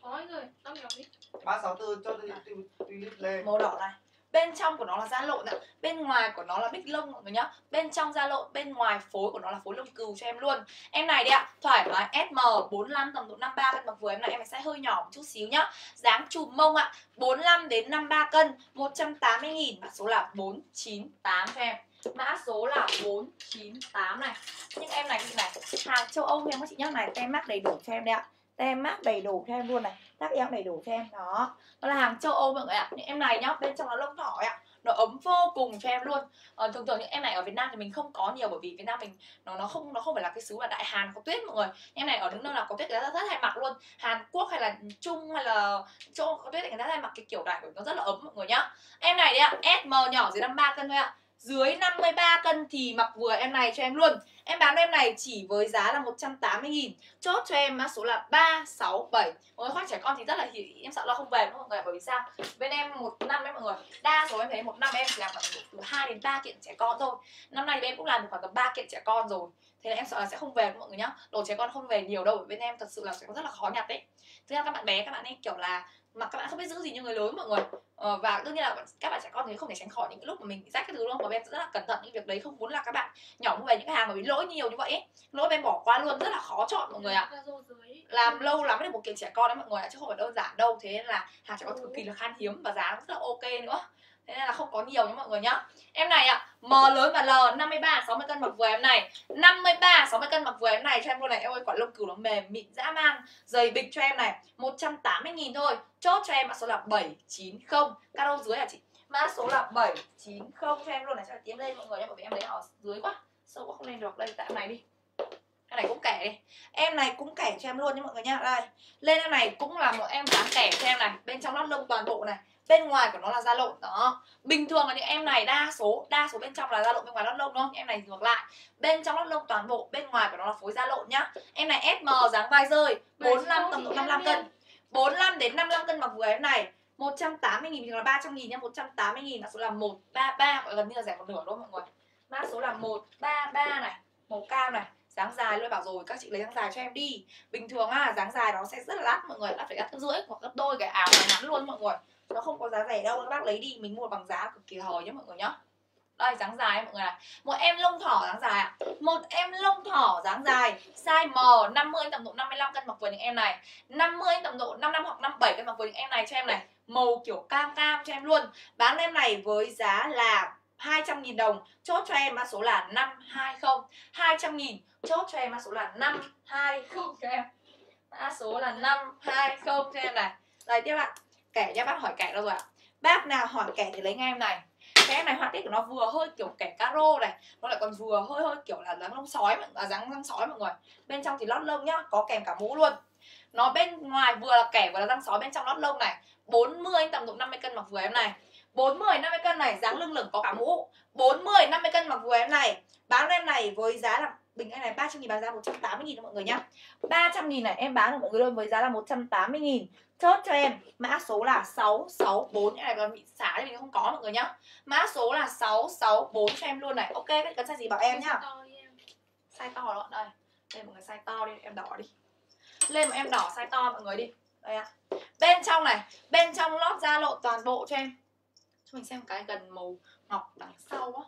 Có rồi, tao nhỏ đi. 364 cho tulip tulip lên. Màu đỏ này bên trong của nó là da lộn ạ. Bên ngoài của nó là bích lông mọi người nhá. Bên trong da lộn, bên ngoài phối của nó là phối lông cừu cho em luôn. Em này đi ạ, thoải mái SM 45 tầm độ 53 cân mặc vừa em này, em sẽ hơi nhỏ một chút xíu nhá. Dáng chùm mông ạ 45 đến 53 cân 180 nghìn, mã số là 498 cho em. Mã số là 498 này. Nhưng em này này, hàng châu Âu em các chị nhá này, tem mắc đầy đủ cho em đây ạ tem mát đầy đủ cho em luôn này. Tác eo đầy đủ cho em đó nó là hàng châu Âu mọi người ạ. Những em này nhá bên trong nó lông thỏ ạ. Nó ấm vô cùng cho em luôn. Ờ, thường thường những em này ở Việt Nam thì mình không có nhiều bởi vì Việt Nam mình nó nó không nó không phải là cái xứ mà đại Hàn có tuyết mọi người. Em này ở những nơi nào có tuyết người ta rất hay mặc luôn. Hàn Quốc hay là Trung hay là chỗ có tuyết thì người ta hay mặc cái kiểu này bởi nó rất là ấm mọi người nhá. Em này đấy ạ SM nhỏ dưới 53 cân thôi ạ dưới 53 cân thì mặc vừa em này cho em luôn. Em bán em này chỉ với giá là 180 nghìn. Chốt cho em mã số là 367 Mọi người khoác trẻ con thì rất là hiểu Em sợ lo không về đúng không mọi người Bởi vì sao? Bên em một năm ấy mọi người. Đa số em thấy một năm em chỉ làm khoảng từ 2 đến 3 kiện trẻ con thôi. Năm nay bên cũng làm được khoảng tầm 3 kiện trẻ con rồi. Thế là em sợ là sẽ không về mọi người nhá. Đồ trẻ con không về nhiều đâu Bên em thật sự là sẽ rất là khó nhặt đấy. Thứ ra các bạn bé, các bạn ấy kiểu là mà các bạn không biết giữ gì như người lớn mọi người. Ờ, và đương nhiên là các bạn trẻ con thì không thể tránh khỏi những cái lúc mà mình rách cái thứ luôn và em rất là cẩn thận những việc đấy không muốn là các bạn nhỏ mua về những cái hàng mà bị lỗi nhiều như vậy ấy. lỗi em bỏ qua luôn rất là khó chọn mọi người ạ. Làm lâu lắm được một kiện trẻ con đấy mọi người ạ chứ không phải đơn giản đâu thế nên là hàng trẻ con cực kỳ là khan hiếm và giá rất là ok nữa thế nên là không có nhiều nhé mọi người nhá. Em này ạ, M lớn và L 53 60 cân mặc vừa em này. 53 60 cân mặc vừa em này cho em luôn này. Em ơi, quả lông cừu nó mềm, mịn, dã man. Dày bịch cho em này 180 nghìn thôi. Chốt cho em mã số là 790 caro dưới hả chị? Mã số là 790 cho em luôn này. Cho tiến lên mọi người nhé bởi vì em lấy họ dưới quá. Sâu quá, không lên được. Đây tại này đi. Cái này cũng kẻ đi. Em này cũng kẻ cho em luôn nhé mọi người nhá. Đây. Lên em này cũng là một em dáng kẻ cho em này. Bên trong lót lông toàn bộ này bên ngoài của nó là da lộn đó. Bình thường là những em này đa số đa số bên trong là da lộn bên ngoài lót lông đúng không? Em này ngược lại. Bên trong lót lông toàn bộ bên ngoài của nó là phối da lộn nhá. Em này SM dáng vai rơi 45 tầm độ 55 cân. 45 đến 55 cân mặc vừa em này 180 nghìn là 300 nghìn nhá 180 nghìn là số là 133 gọi gần như là rẻ một nửa đúng không mọi người. Mã số là 133 này màu cam này dáng dài luôn bảo rồi các chị lấy dáng dài cho em đi. Bình thường á dáng dài nó sẽ rất là đắt mọi người đắt phải đắt rưỡi hoặc gấp đôi cái áo ngắn luôn mọi người nó không có giá rẻ đâu các bác lấy đi, mình mua bằng giá cực kỳ hời nhá mọi người nhá. Đây, dáng dài mọi người này một em lông thỏ dáng dài ạ. Một em lông thỏ dáng dài, size M 50 tầm độ 55 cân mặc vừa những em này. 50 tầm độ 55 hoặc 57 cân mặc vừa những em này cho em này. Màu kiểu cam cam cho em luôn. Bán em này với giá là 200.000 đồng, chốt cho em mã số là 520 200.000 chốt cho em mã số là 520 cho em. Mã số là 520 cho em này. Đây, tiếp ạ kẻ nhá bác hỏi kẻ đâu rồi ạ. Bác nào hỏi kẻ thì lấy ngay em này. Cái em này họa tiết của nó vừa hơi kiểu kẻ caro này nó lại còn vừa hơi hơi kiểu là dáng lông sói à, dáng răng sói mọi người. Bên trong thì lót lông nhá có kèm cả mũ luôn. Nó bên ngoài vừa là kẻ vừa là răng sói bên trong lót lông này. 40 tầm độ 50 cân mặc vừa em này. 40 50 cân này dáng lưng lửng có cả mũ. 40 50 cân mặc vừa em này. Bán em này với giá là bình em này 300 nghìn bán ra 180 nghìn mọi người nhá. 300 nghìn này em bán được mọi người luôn với giá là 180 nghìn chốt cho em mã số là 664 cái này là bị xả thì mình không có mọi người nhá. Mã số là 664 cho em luôn này. Ok các cần size gì bảo em nhá. Size to đó đây. Đây mọi người size to đi em đỏ đi. Lên một em đỏ size to mọi người đi. Đây ạ. Bên trong này bên trong lót da lộ toàn bộ cho em. Cho mình xem cái gần màu ngọc đằng sau á.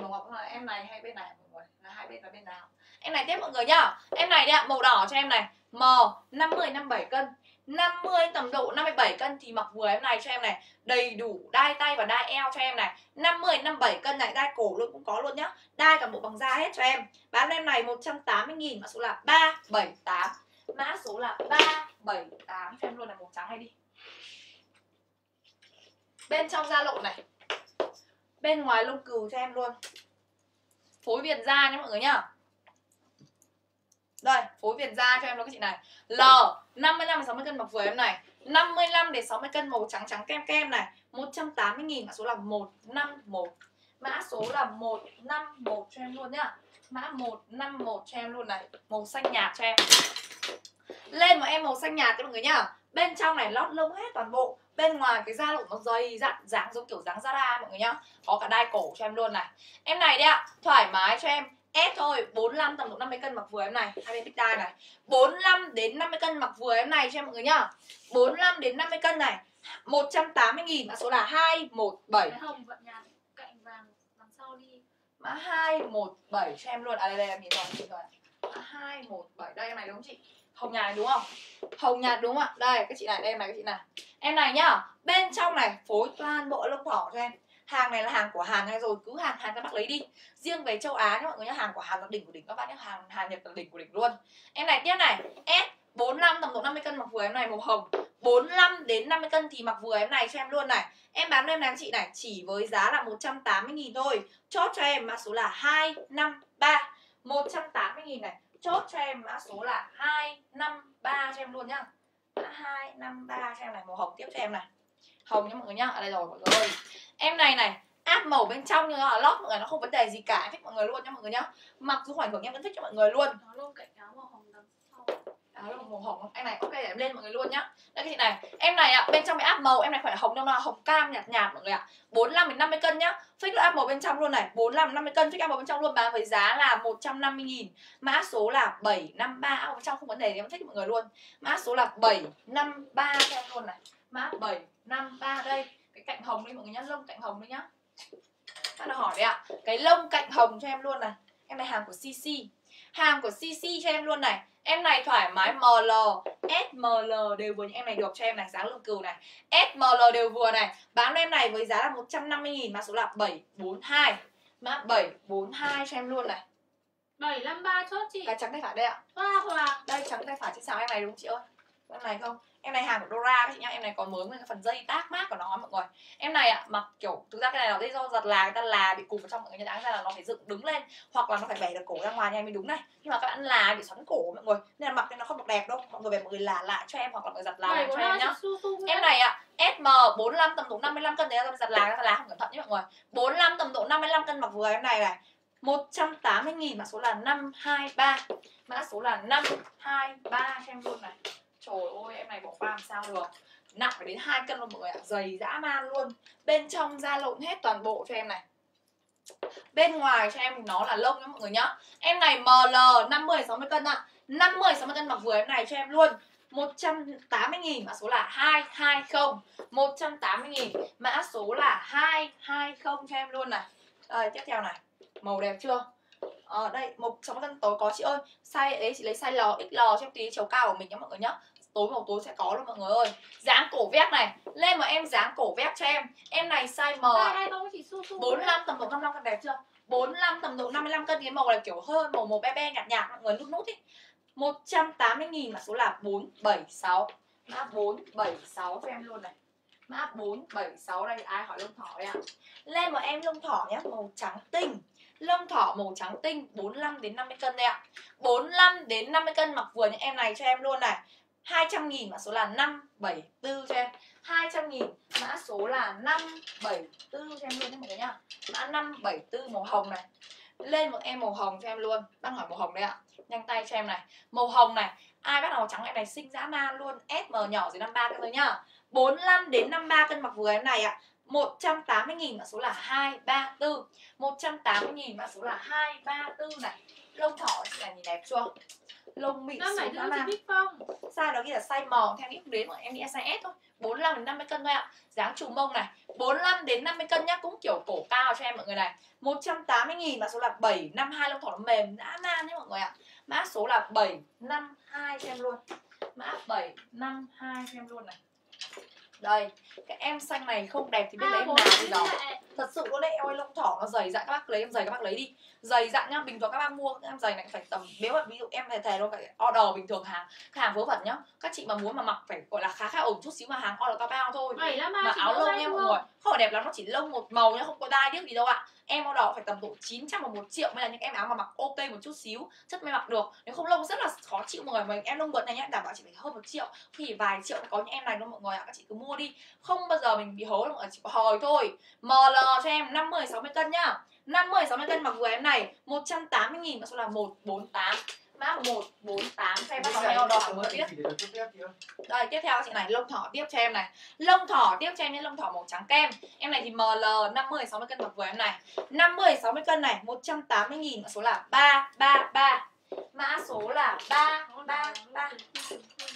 Màu ngọc là em này hay bên này mọi người? Là hai bên là bên nào? Em này tiếp mọi người nhá. Em này đi ạ màu đỏ cho em này. M 50 57 cân 50 tầm độ 57 cân thì mặc vừa em này cho em này. Đầy đủ đai tay và đai eo cho em này. 50 57 cân này, đai cổ luôn cũng có luôn nhá. Đai cả bộ bằng da hết cho em. Bán em này 180.000 mã số là 378 mã số là 378 cho em luôn là màu trắng này đi. Bên trong da lộn này. Bên ngoài lông cừu cho em luôn. Phối viền da nhé mọi người nhá đây, phối viền da cho em luôn các chị này. L 55 60 cân mặc vừa em này. 55 đến 60 cân màu trắng trắng kem kem này. 180 000 mã số là 151 Mã số là 151 cho em luôn nhá. Mã 151 cho em luôn này. Màu xanh nhạt cho em. Lên một em màu xanh nhạt cho mọi người nhá. Bên trong này lót lông hết toàn bộ. Bên ngoài cái da lụn nó dày, dặn, dáng giống kiểu dáng Zara mọi người nhá. Có cả đai cổ cho em luôn này. Em này đi ạ. Thoải mái cho em. S thôi 45 tầm độ 50 cân mặc vừa em này. Hai bên big đai này. 45 đến 50 cân mặc vừa em này cho em mọi người nhá. 45 đến 50 cân này. 180 nghìn mã số là 217 cái hồng vận nhạt cạnh vàng đằng sau đi. Mã 217 cho em luôn. À đây đây em nhìn rồi, nhìn rồi Mã 217 Đây em này đúng không chị? Hồng nhạt này đúng không? Hồng nhạt đúng không ạ? Đây cái chị này, đây em này cái chị này. Em này nhá Bên trong này phối toàn bộ lông thỏ cho em Hàng này là hàng của Hàn hay rồi, Cứ hàng Hàn các bác lấy đi. Riêng về châu Á nhá, mọi người nhá, Hàng của Hàn là đỉnh của đỉnh các bác nhá, Hàng Hàn Nhật là đỉnh của đỉnh luôn. Em này, tiếp này. S 45 tổng cộng 50 cân mặc vừa em này, màu hồng. 45 đến 50 cân thì mặc vừa em này cho em luôn này. Em bán em này, chị này, chỉ với giá là 180 000 thôi. Chốt cho em mã số là 253 180 000 này, Chốt cho em mã số là 253 cho em luôn nhá. Mã 253 cho em này, màu hồng tiếp cho em này. Hồng nhá mọi người nhá ở đây rồi mọi người ơi Em này này áp màu bên trong nhưng mà lót mọi người nó không vấn đề gì cả. Thích mọi người luôn nhá mọi người nhá. Mặc dù ảnh hưởng em vẫn thích cho mọi người luôn. Nó lông cạnh áo màu hồng đằng sau. Áo là màu hồng. Anh này ok để em lên mọi người luôn nhá. Đây cái chị này? Em này ạ bên trong bị áp màu em này phải là hồng đâu là hồng cam nhạt nhạt mọi người ạ. 45 đến 50 cân nhá. Fix là áp màu bên trong luôn này. 45 đến 50 cân fix áp màu bên trong luôn. Bán với giá là 150 nghìn. Mã số là 753 áp màu bên trong không vấn đề em thích mọi người luôn. Mã số là 753 cho em luôn này. Mã 753 đây cái cạnh hồng đi mọi người nhá lông cạnh hồng đi nhá Bắt đầu hỏi đấy ạ cái lông cạnh hồng cho em luôn này em này hàng của CC hàng của CC cho em luôn này Em này thoải mái ML, SML đều vừa những em này được cho em này giá lương cừu này. SML đều vừa này. Bán em này với giá là 150 000 mã số là 742. Mã 742 cho em luôn này. 753 chốt chị Cái trắng tay phải đây ạ. Hoa hoàng Đây trắng tay phải chị sao em này đúng chị ơi? Em này không? Em này hàng của Dora các chị nhá, em này có mới nguyên cái phần dây tác mát của nó mọi người. Em này ạ, mặc kiểu thực ra cái này là dây do giật là người ta là bị cụp vào trong mọi người đáng ra là nó phải dựng đứng lên hoặc là nó phải bẻ được cổ ra ngoài nha mới đúng này. Nhưng mà các bạn là bị xoắn cổ mọi người, nên là mặc cái nó không được đẹp đâu. Mọi người bẻ mọi người là lại cho em hoặc là mọi người giật là lại cho em nhá. Em này ạ, SM 45 tầm độ 55 cân đấy là giật là lá không cẩn thận nhé mọi người. 45 tầm độ 55 cân mặc vừa em này này. 180 000 mã số là 523. Mã số là 523 cho em luôn này. Trời ơi em này bỏ qua làm sao được. Nặng phải đến hai cân luôn mọi người ạ, dày dã man luôn. Bên trong da lộn hết toàn bộ cho em này. Bên ngoài cho em nó là lông nhá mọi người nhá. Em này ML 50 60 cân ạ. à. 50 60 cân mặc vừa em này cho em luôn. 180 nghìn mã số là 220 180 nghìn mã số là 220 cho em luôn này Đây tiếp theo này Màu đẹp chưa Ờ đây một trong cân tối có chị ơi Size đấy chị lấy size L XL cho em tí chiều cao của mình nhá mọi người nhá Tối màu tối sẽ có luôn mọi người ơi. Dáng cổ vét này Lên mà em dáng cổ vét cho em. Em này size M. Ạ. Đây đây không chị su su 45 tầm độ 55 cân đẹp chưa? 45 tầm độ 55 cân cái màu này kiểu hơi màu màu be be nhạt nhạt mọi người nút nút ý 180 nghìn mã số là 476 Mã 476 cho em luôn này. Mã 476 đây ai hỏi lông thỏ đây ạ? Lên một em lông thỏ nhé Màu trắng tinh. Lông thỏ màu trắng tinh 45 đến 50 cân đây ạ. 45 đến 50 cân mặc vừa những em này cho em luôn này 200 nghìn, mã số là 574 cho em. 200 nghìn, mã số là 574 cho em luôn nhé mọi người nhá. Mã 574 màu hồng này. Lên một em màu hồng cho em luôn. Bác hỏi màu hồng đấy ạ. Nhanh tay cho em này. Màu hồng này, Ai bắt màu trắng em này xinh dã man luôn. SM nhỏ dưới 53 cân thôi nhá. 45 đến 53 cân mặc vừa em này ạ. 180.000 mã số là 234 180.000 mã số là 234 này. Lông thỏ, chị này nhìn đẹp chưa? Lông mịn Năm bảy man chị Phong size đó ghi là size M theo không đến bọn em nghĩ size S thôi. 45 đến 50 cân thôi ạ. Dáng trù mông này 45 đến 50 cân nhá cũng kiểu cổ cao cho em mọi người này. 180 nghìn mã số là 752 lông thỏ nó mềm dã man nhé mọi người ạ. Mã số là 752 cho em luôn. Mã 752 cho em luôn này đây cái em xanh này không đẹp thì biết lấy em nào bây giờ? Thật sự luôn đấy em ơi lông thỏ nó dày dặn các bác lấy em dày các bác lấy đi. Dày dặn nhá bình thường các bác mua em dày này phải tầm nếu mà ví dụ em thề thề luôn phải order bình thường hàng hàng vớ vẩn nhá. Các chị mà muốn mà mặc phải gọi là khá khá ổn chút xíu mà hàng order cao bao thôi. Mà áo lông em mọi người không phải đẹp lắm nó chỉ lông một màu nhá không có đai điếc gì đâu ạ em order phải tầm độ 900 và 1 triệu mới là những em áo mà mặc ok một chút xíu, chất mới mặc được. Nếu không lông rất là khó chịu mọi người mình. em lông bật này nhá, đảm bảo chị phải hơn một triệu. Thì vài triệu có những em này đâu mọi người ạ, các chị cứ mua đi. Không bao giờ mình bị hố là mọi người, chỉ có hời thôi. ML cho em 50 60 cân nhá. 50 60 cân mặc vừa em này 180 nghìn, mã số là 148 mã 148 cho em bắt đầu theo order mới tiếp. chị đây tiếp theo chị này lông thỏ tiếp cho em này. Lông thỏ tiếp cho em những lông thỏ màu trắng kem. Em này thì ML 50 60 cân mặc vừa em này. 50 60 cân này 180 nghìn. Mã số là 333 mã số là 333 cái gì cơ?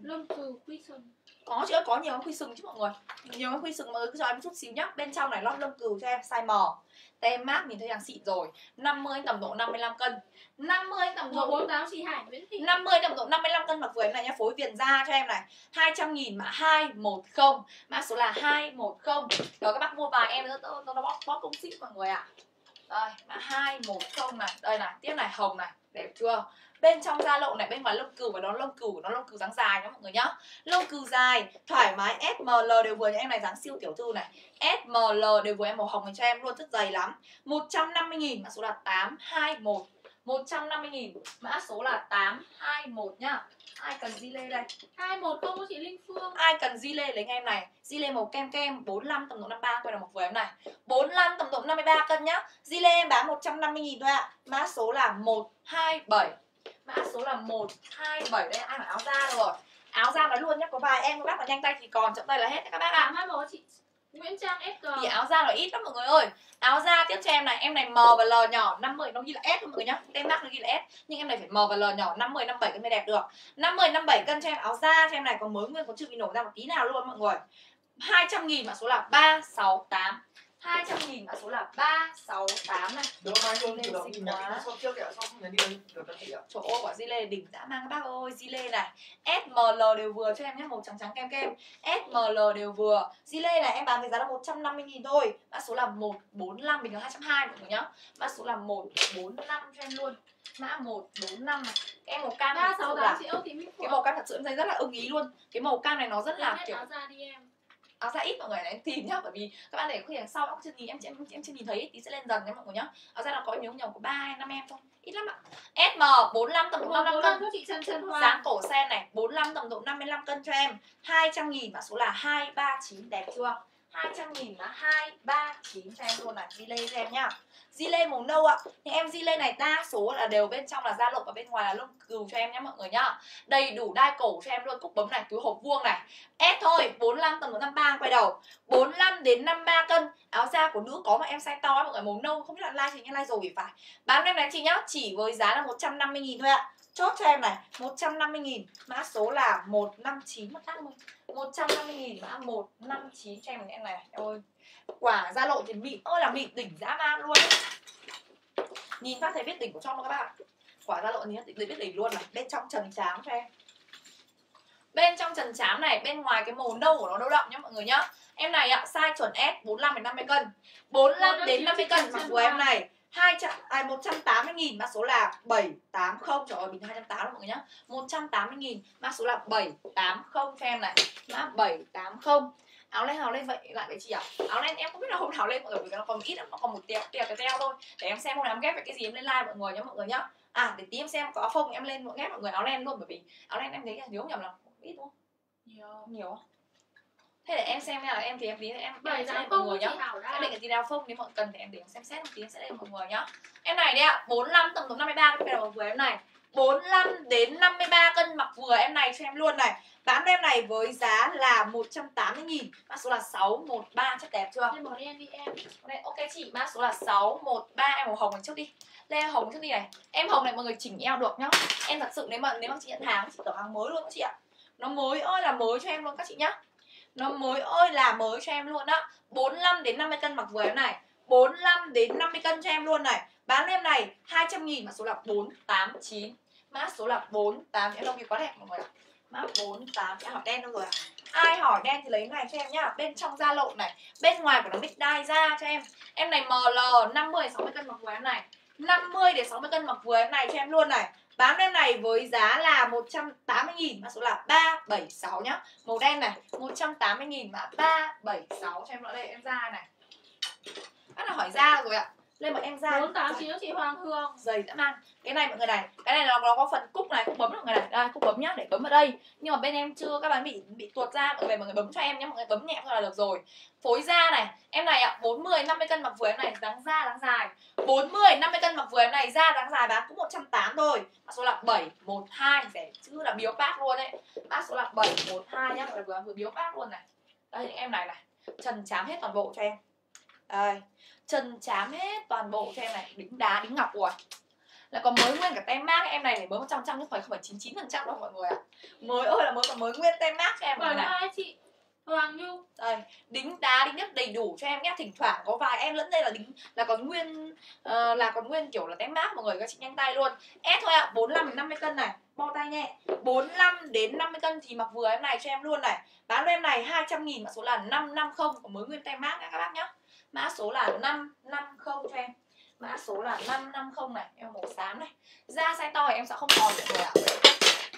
lông từ quy xuân có chứ có nhiều cái khuy sừng chứ mọi người. Nhiều cái khuy sừng mọi người cứ cho em chút xíu nhá. Bên trong này lót lông cừu cho em size M. Tem mát nhìn thấy hàng xịn rồi. 50 anh tầm độ 55 cân 50 anh tầm Một độ bốn tám chị Hải Nguyễn Thị. 50 tầm độ 55 cân mặc vừa em này nhá phối viền da cho em này. 200 nghìn mã 210 mã số là 210 rồi các bác mua vài em nữa tôi nó bóp bóp công xịn mọi người ạ. Đây mã 210 này. Đây này tiếp này hồng này. Đẹp chưa? Bên trong da lộ này bên ngoài lông cừu và nó lông cừu nó lông cừu dáng dài nhá mọi người nhá. Lông cừu dài thoải mái SML đều vừa cho em này dáng siêu tiểu thư này. SML đều vừa em màu hồng này cho em luôn rất dày lắm. 150 nghìn mã số là 821 150 nghìn. Mã số là 821 nhá. Ai cần di lê đây? hai một không của chị Linh Phương. Ai cần di lê lấy em này. Di lê màu kem kem 45 tầm độ 53 quay là một vừa em này. 45 tầm độ 53 cân nhá. Di lê em bán 150 nghìn thôi ạ. Mã số là 127 mã số là 127 đây ai mặc áo da rồi. Áo da nói luôn nhá có vài em các bác mà nhanh tay thì còn chậm tay là hết các bác ạ. Hai một chị Nguyễn Trang SG thì áo da nó ít lắm mọi người ơi. Áo da tiếp cho em này em này M và L nhỏ 50 nó ghi là S thôi mọi người nhá. Tem mắc nó ghi là S. Nhưng em này phải M và L nhỏ 50 57 cân mới đẹp được. 50 57 cân cho em áo da, cho em này còn mới nguyên còn chưa bị nổ ra một tí nào luôn mọi người. 200 nghìn mã số là 368 200 nghìn mã số là 368 này. Đỡ mai luôn Lên xinh quá. trước kìa, sau không nhắn tin được các chị ạ. Trời ơi quả Zile đỉnh dã man các bác ơi. Zile này SML đều vừa cho em nhé Màu trắng trắng kem kem. SML đều vừa. Zile này em bán với giá là 150 nghìn thôi. Mã số là 145 Bình thường 220 mọi người nhá. Mã số là 145 cho em luôn. Mã 145 này. Cái em màu cam ba thật sáu sự tám là chị Âu Thị Minh Cái màu cam thật sự em thấy rất là ưng ý luôn. Cái màu cam này nó rất là kiểu da đi em áo da ít mọi người này tìm nhá bởi vì các bạn để khi đằng sau em cũng chưa nhìn em em, em chưa nhìn thấy tí sẽ lên dần nhé mọi người nhá. Áo da là có nhớ nhầm có ba hay năm em thôi ít lắm ạ. SM 45 tầm độ một 55 bốn cân chị Trần Trần Hoàng dáng cổ sen này 45 tầm độ 55 cân cho em 200 nghìn mã số là 239 đẹp chưa? 200 nghìn mã 239 cho em luôn này lê cho em nhá di lê màu nâu ạ. Những em di lê này đa số là đều bên trong là da lộ và bên ngoài là lông cừu cho em nhé mọi người nhá. Đầy đủ đai cổ cho em luôn cúc bấm này túi hộp vuông này. S thôi 45 tầm độ 53 quay đầu. 45 đến 53 cân. Áo da của nữ có mà em size to ấy, mọi người màu nâu không biết là like thì như like rồi thì phải. Bán em này chị nhá chỉ với giá là 150 nghìn thôi ạ. Chốt cho em này 150 nghìn. Mã số là 159 mất đắt luôn 150 nghìn mã 159 cho em này em này ôi quả da lộ thì mịn. Ơi là mịn đỉnh dã man luôn. Nhìn phát thấy biết đỉnh của trong các bạn quả da lộ nhìn thấy biết đỉnh luôn này. Bên trong trần trám cho em. Bên trong trần trám này bên ngoài cái màu nâu của nó đâu đậm nhá mọi người nhá. Em này ạ size chuẩn S 45 đến 50 cân. 45 đến 50 cân mặc của em này. 200 à 180 nghìn mã số là 780 trời ơi bình 280 mọi người nhá. 180 nghìn mã số là 780 cho em này. Mã 780 áo len áo lên vậy lại với chị ạ áo len em không biết là hôm nào lên mọi người vì nó còn ít lắm nó còn một teo teo teo teo thôi. Để em xem hôm nào em ghép với cái gì em lên like mọi người nhá mọi người nhá. À để tí em xem có phông em lên ghép mọi người áo len luôn bởi vì áo len em thấy nhớ không nhầm là ít đúng không? Nhiều. Nhiều thế để em xem nha là em thì em tí em bảy lên mọi của người nhá. em ra định cái gì đào phông nếu mọi cần thì em để em xem xét một tí em sẽ lên mọi người nhá. Em này đấy ạ 45 tầm độ 53 cái đầu vừa em này 45 đến 53 cân mặc vừa em này cho em luôn này. Bán em này với giá là 180 nghìn. Mã số là 613 chất đẹp chưa? lên màu đen đi em. Đây, ok chị, mã số là 613 Em màu hồng này trước đi. Lên em hồng trước đi này. Em hồng này mọi người chỉnh eo được nhá. Em thật sự nếu mà nếu mà chị nhận hàng chị cửa hàng mới luôn chị ạ. Nó mới ơi là mới cho em luôn các chị nhá. Nó mới ơi là mới cho em luôn á. 45 đến 50 cân mặc vừa em này. 45 đến 50 cân cho em luôn này Bán em này 200 nghìn mã số là 489 Mã số là 48 Em lông kia quá đẹp mọi người ạ. Mã 48 Em hỏi đen đâu rồi ạ? Ai hỏi đen thì lấy này cho em nhá. Bên trong da lộn này, Bên ngoài của nó mix dye da cho em. Em này ML 50 60 cân mặc vừa em này. 50 đến 60 cân mặc vừa em này cho em luôn này. Bán em này với giá là 180.000 Mã số là 376 nhá. Màu đen này 180.000 mã 376 cho em. Loại đây, em da này. Bắt là hỏi da rồi ạ? Lên một em tám chín chị Hoàng Hương. Dày dã man cái này mọi người này cái này nó, nó có phần cúc này cúc bấm mọi người này. Đây cúc bấm nhá để bấm vào đây. Nhưng mà bên em chưa các bạn bị bị tuột ra. Mọi người mọi người bấm cho em nhé mọi người bấm nhẹ thôi là được rồi. Phối da này em này ạ 40 50 cân mặc vừa em này dáng da dáng dài. 40 50 cân mặc vừa em này da dáng dài bán cũng 180 thôi. Mã số là 712 rẻ chứ là biếu bác luôn đấy. Mã số là 712 nhá mọi người vừa vừa biếu bác luôn này. Đây những em này này trần chám hết toàn bộ cho em. Đây trần chám hết toàn bộ cho em này. Đính đá đính ngọc rồi. Là còn mới nguyên cả tem mác em này mới 100 trăm chứ phải không phải 99 phần trăm đâu mọi người ạ. Mới ơi là mới còn mới nguyên tem mác cho em Bảo này. hai chị Hoàng Nhung đây đính đá đính nhất đầy đủ cho em nhé. Thỉnh thoảng có vài em lẫn đây là đính là còn nguyên ờ, là còn nguyên kiểu là tem mác mọi người các chị nhanh tay luôn. Ép thôi ạ 45 đến 50 cân này bo tay nhẹ. 45 đến 50 cân thì mặc vừa em này cho em luôn này. Bán em này 200 nghìn mã số là 550 còn mới nguyên tem mác nha các bác nhá mã số là 550 cho em. Mã số là 550 này em màu xám này. Da size to thì em sẽ không còn mọi người ạ.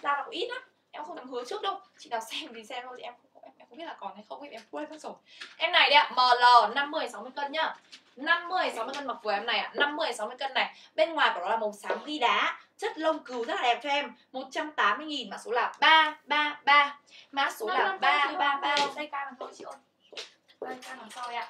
Da nó cũng ít lắm em không dám hứa trước đâu. Chị nào xem thì xem thôi chị em không em, em không biết là còn hay không em em quên mất rồi. Em này đấy ạ ML 50 60 cân nhá. 50 60 cân mặc vừa em này ạ 50 60 cân này. Bên ngoài của nó là màu xám ghi đá chất lông cừu rất là đẹp cho em. 180 nghìn mã số là 333 mã số là 333 đây ca bằng thôi chị ơi. Đây ca bằng sau đây ạ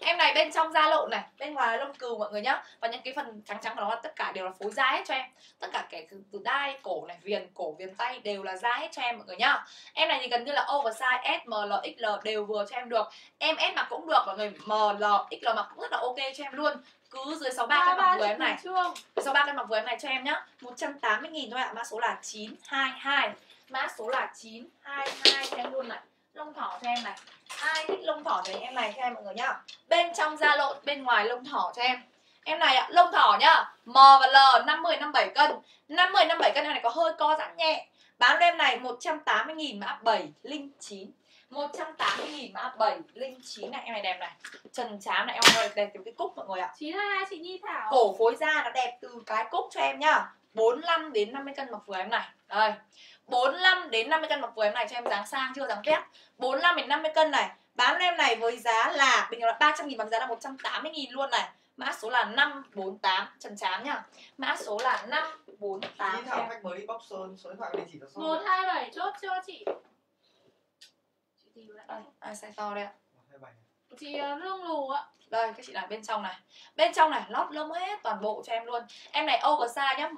Em này bên trong da lộn này, bên ngoài là lông cừu mọi người nhá. Và những cái phần trắng trắng của nó là tất cả đều là phối da hết cho em. Tất cả kể từ, từ đai, cổ này, viền, cổ, viền tay đều là da hết cho em mọi người nhá. Em này thì gần như là oversize S, ML, XL đều vừa cho em được. Em S mặc cũng được mọi người, ML, XL mặc cũng rất là ok cho em luôn. Cứ dưới 63 cân mặc vừa em này. Trương. 63 cân mặc vừa em này cho em nhá. 180 nghìn thôi ạ, mã số là 922 Mã số là 922 cho em luôn này Lông thỏ cho em này. Ai thích lông thỏ thì em này cho em mọi người nhá. Bên trong da lộn, bên ngoài lông thỏ cho em. Em này ạ, lông thỏ nhá. M và L 50 57 cân. 50 57 cân em này có hơi co giãn nhẹ. Bán em này 180 nghìn mã 709 180 nghìn mã 709 này. Em này đẹp này. Trần chám này em ơi đẹp từ cái cúc mọi người ạ. 922 chị Nhi Thảo. Cổ phối da nó đẹp từ cái cúc cho em nhá. 45 đến 50 cân mặc vừa em này. Đây 45 đến 50 cân mặc vừa em này cho em dáng sang chưa dáng vét 45 đến 50 cân này bán em này với giá là bình thường là 300 nghìn bằng giá là 180 nghìn luôn này. Mã số là 548 trần chám nhá. Mã số là 548 Ý cho em. Thảo khách mới bóc sơn số điện thoại địa chỉ là sau 127 chốt cho chị? Chị gì vậy? đây. Ai size to đây ạ. 27 Chị ờ, Lương Lù ạ. Đây, các chị nào bên trong này. Bên trong này, lót lông hết toàn bộ cho em luôn. Em này oversize nhá,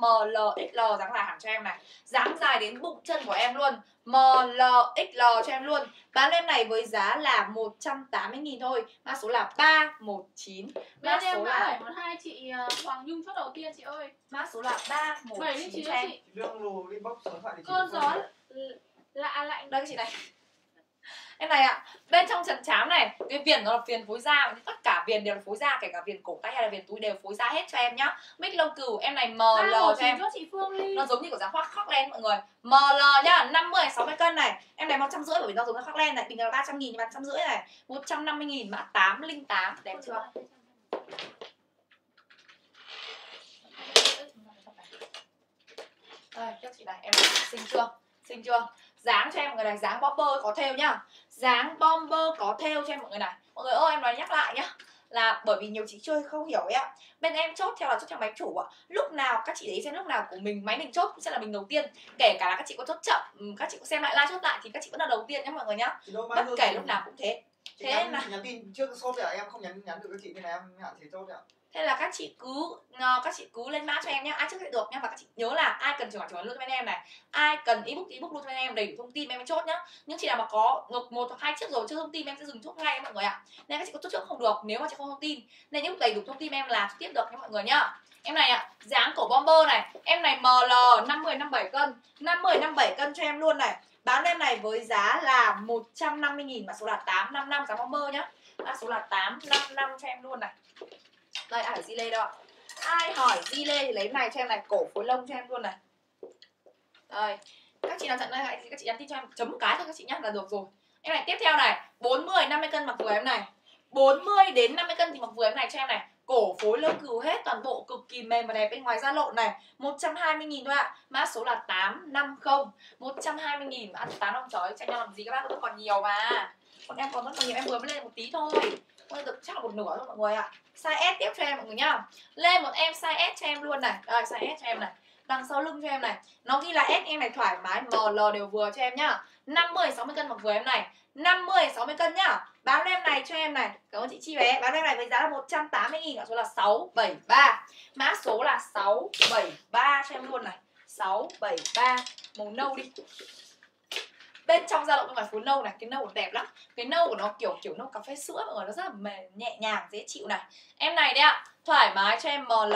XL dáng dài hẳn cho em này. Dáng dài đến bụng chân của em luôn. ML, XL cho em luôn. Bán em này với giá là 180 nghìn thôi. Mã số là 319 Mã Bên số em là 712 chị ờ, Hoàng Nhung chốt đầu tiên chị ơi. Mã số là 319 709 cho cho em. chị. Lương lù inbox số điện thoại Cơn là gió l- lạ lạnh. Đây các chị này Em này ạ, bên trong trần chám này Cái viền nó là viền phối da Tất cả viền đều là phối da Kể cả viền cổ tay hay là viền túi đều phối da hết cho em nhá. Mix lông cừu em này ML cho em. chị Phương Ly nó giống như kiểu dáng khoác khóc len mọi người. ML nhá 50 60 cân này. Em này 150 bởi vì nó giống như khoác len này. Bình thường là 300 nghìn nhưng mà 150 này. 150 nghìn mã 808 đẹp chưa? Đây các chị này em này xinh chưa? Xinh chưa? Dáng cho em người này dáng bomber có thêu nhá dáng bomber có thêu cho em mọi người này. Mọi người ơi em nói nhắc lại nhá. Là bởi vì nhiều chị chơi không hiểu ấy ạ. Bên em chốt theo là chốt theo máy chủ ạ. Lúc nào các chị ý xem lúc nào của mình máy mình chốt cũng sẽ là mình đầu tiên. Kể cả là các chị có chốt chậm ừ, các chị có xem lại like chốt lại thì các chị vẫn là đầu tiên nhé mọi người nhá. Bất kể thì- lúc nào cũng thế. thế nhắn, là- nhắn tin trước chốt ạ. Em không nhắn nhắn được các chị nên là em hạn chế chốt ạ thế là các chị cứ các chị cứ lên mã cho em nhé ai trước sẽ được nhé và các chị nhớ là ai cần chuyển khoản chuyển khoản luôn cho bên em này. Ai cần ebook ebook luôn cho bên em, đầy đủ thông tin em mới chốt nhá. Những chị nào mà có ngược một hoặc hai chiếc rồi, chưa thông tin em sẽ dừng chốt ngay mọi người ạ. Nên các chị có chốt trước không được, nếu mà chị không thông tin. Nên những đầy đủ thông tin em làm tiếp được nhé mọi người nhá. Em này ạ, dáng cổ bomber này. Em này ML 50 57 cân. 50 57 cân cho em luôn này. Bán em này với giá là 150 nghìn mà số là 855 dáng bomber nhá. Mã số là 855 cho em luôn này đây, ai hỏi di lê đâu ạ? Ai hỏi di lê thì lấy này cho em này, cổ phối lông cho em luôn này. Đây, các chị nào chặn đây thì các chị nhắn tin cho em, chấm một cái thôi các chị nhá, là được rồi. Em này, tiếp theo này 40 50 cân mặc vừa em này. 40 đến 50 cân thì mặc vừa em này cho em này. Cổ phối lông cừu hết, toàn bộ cực kỳ mềm và đẹp bên ngoài da lộn này. 120.000 thôi ạ, mã số là 850 120.000 ăn 8 ông chói chạy nhau làm gì các bác vẫn còn nhiều mà. Còn em còn rất còn nhiều, em vừa mới lên một tí thôi. Ôi, được chắc là một nửa thôi mọi người ạ. À. size S tiếp cho em mọi người nhá. Lên một em size S cho em luôn này. Đây size S cho em này. Đằng sau lưng cho em này. Nó ghi là S em này thoải mái ML đều vừa cho em nhá. 50 60 cân mặc vừa em này. 50 60 cân nhá. Báo em này cho em này. Cảm ơn chị Chi bé. Báo em này với giá là 180 nghìn mã số là 673 mã số là 673 cho em luôn này. 673 màu nâu đi bên trong da lộn bên ngoài phối nâu này cái nâu đẹp lắm. Cái nâu của nó kiểu kiểu nâu cà phê sữa mọi người nó rất là mềm nhẹ nhàng dễ chịu này. Em này đấy ạ thoải mái cho em ML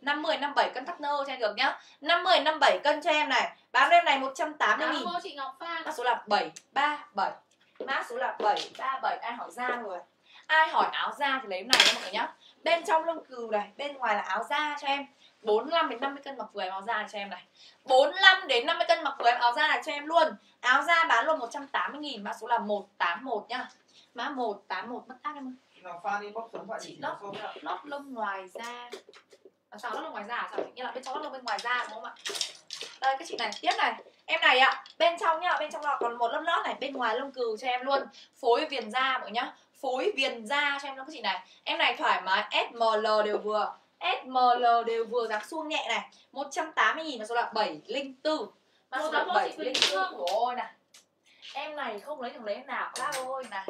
50 57 cân tắc nơ cho em được nhá. 50 57 cân cho em này. Bán em này 180 Cảm nghìn. Ơn chị Ngọc Phan. Mã số là 737 mã số là 737 ai hỏi da rồi? Ai hỏi áo da thì lấy em này nha mọi người nhá. Bên trong lông cừu này bên ngoài là áo da cho em 45 đến 50 cân mặc vừa áo da này cho em này. 45 đến 50 cân mặc vừa áo da này cho em luôn. Áo da bán luôn 180 nghìn mã số là 181 nhá. Mã 181 mất ác em ơi. Chị ạ. lót lông ngoài da. À, sao lót lông ngoài da à? sao như là bên trong lót lông bên ngoài da đúng không ạ? Đây cái chị này tiếp này. Em này ạ bên trong nhá bên trong là còn một lớp lót này bên ngoài lông cừu cho em luôn. Phối viền da mọi nhá. Phối viền da cho em luôn cái chị này. Em này thoải mái SML đều vừa SML đều vừa dáng suông nhẹ này 180 nghìn là số là 704 Mã số là Một là chị Quỳnh 704 Phương. Ôi này. Em này không lấy thằng lấy em nào. Các bác ơi này.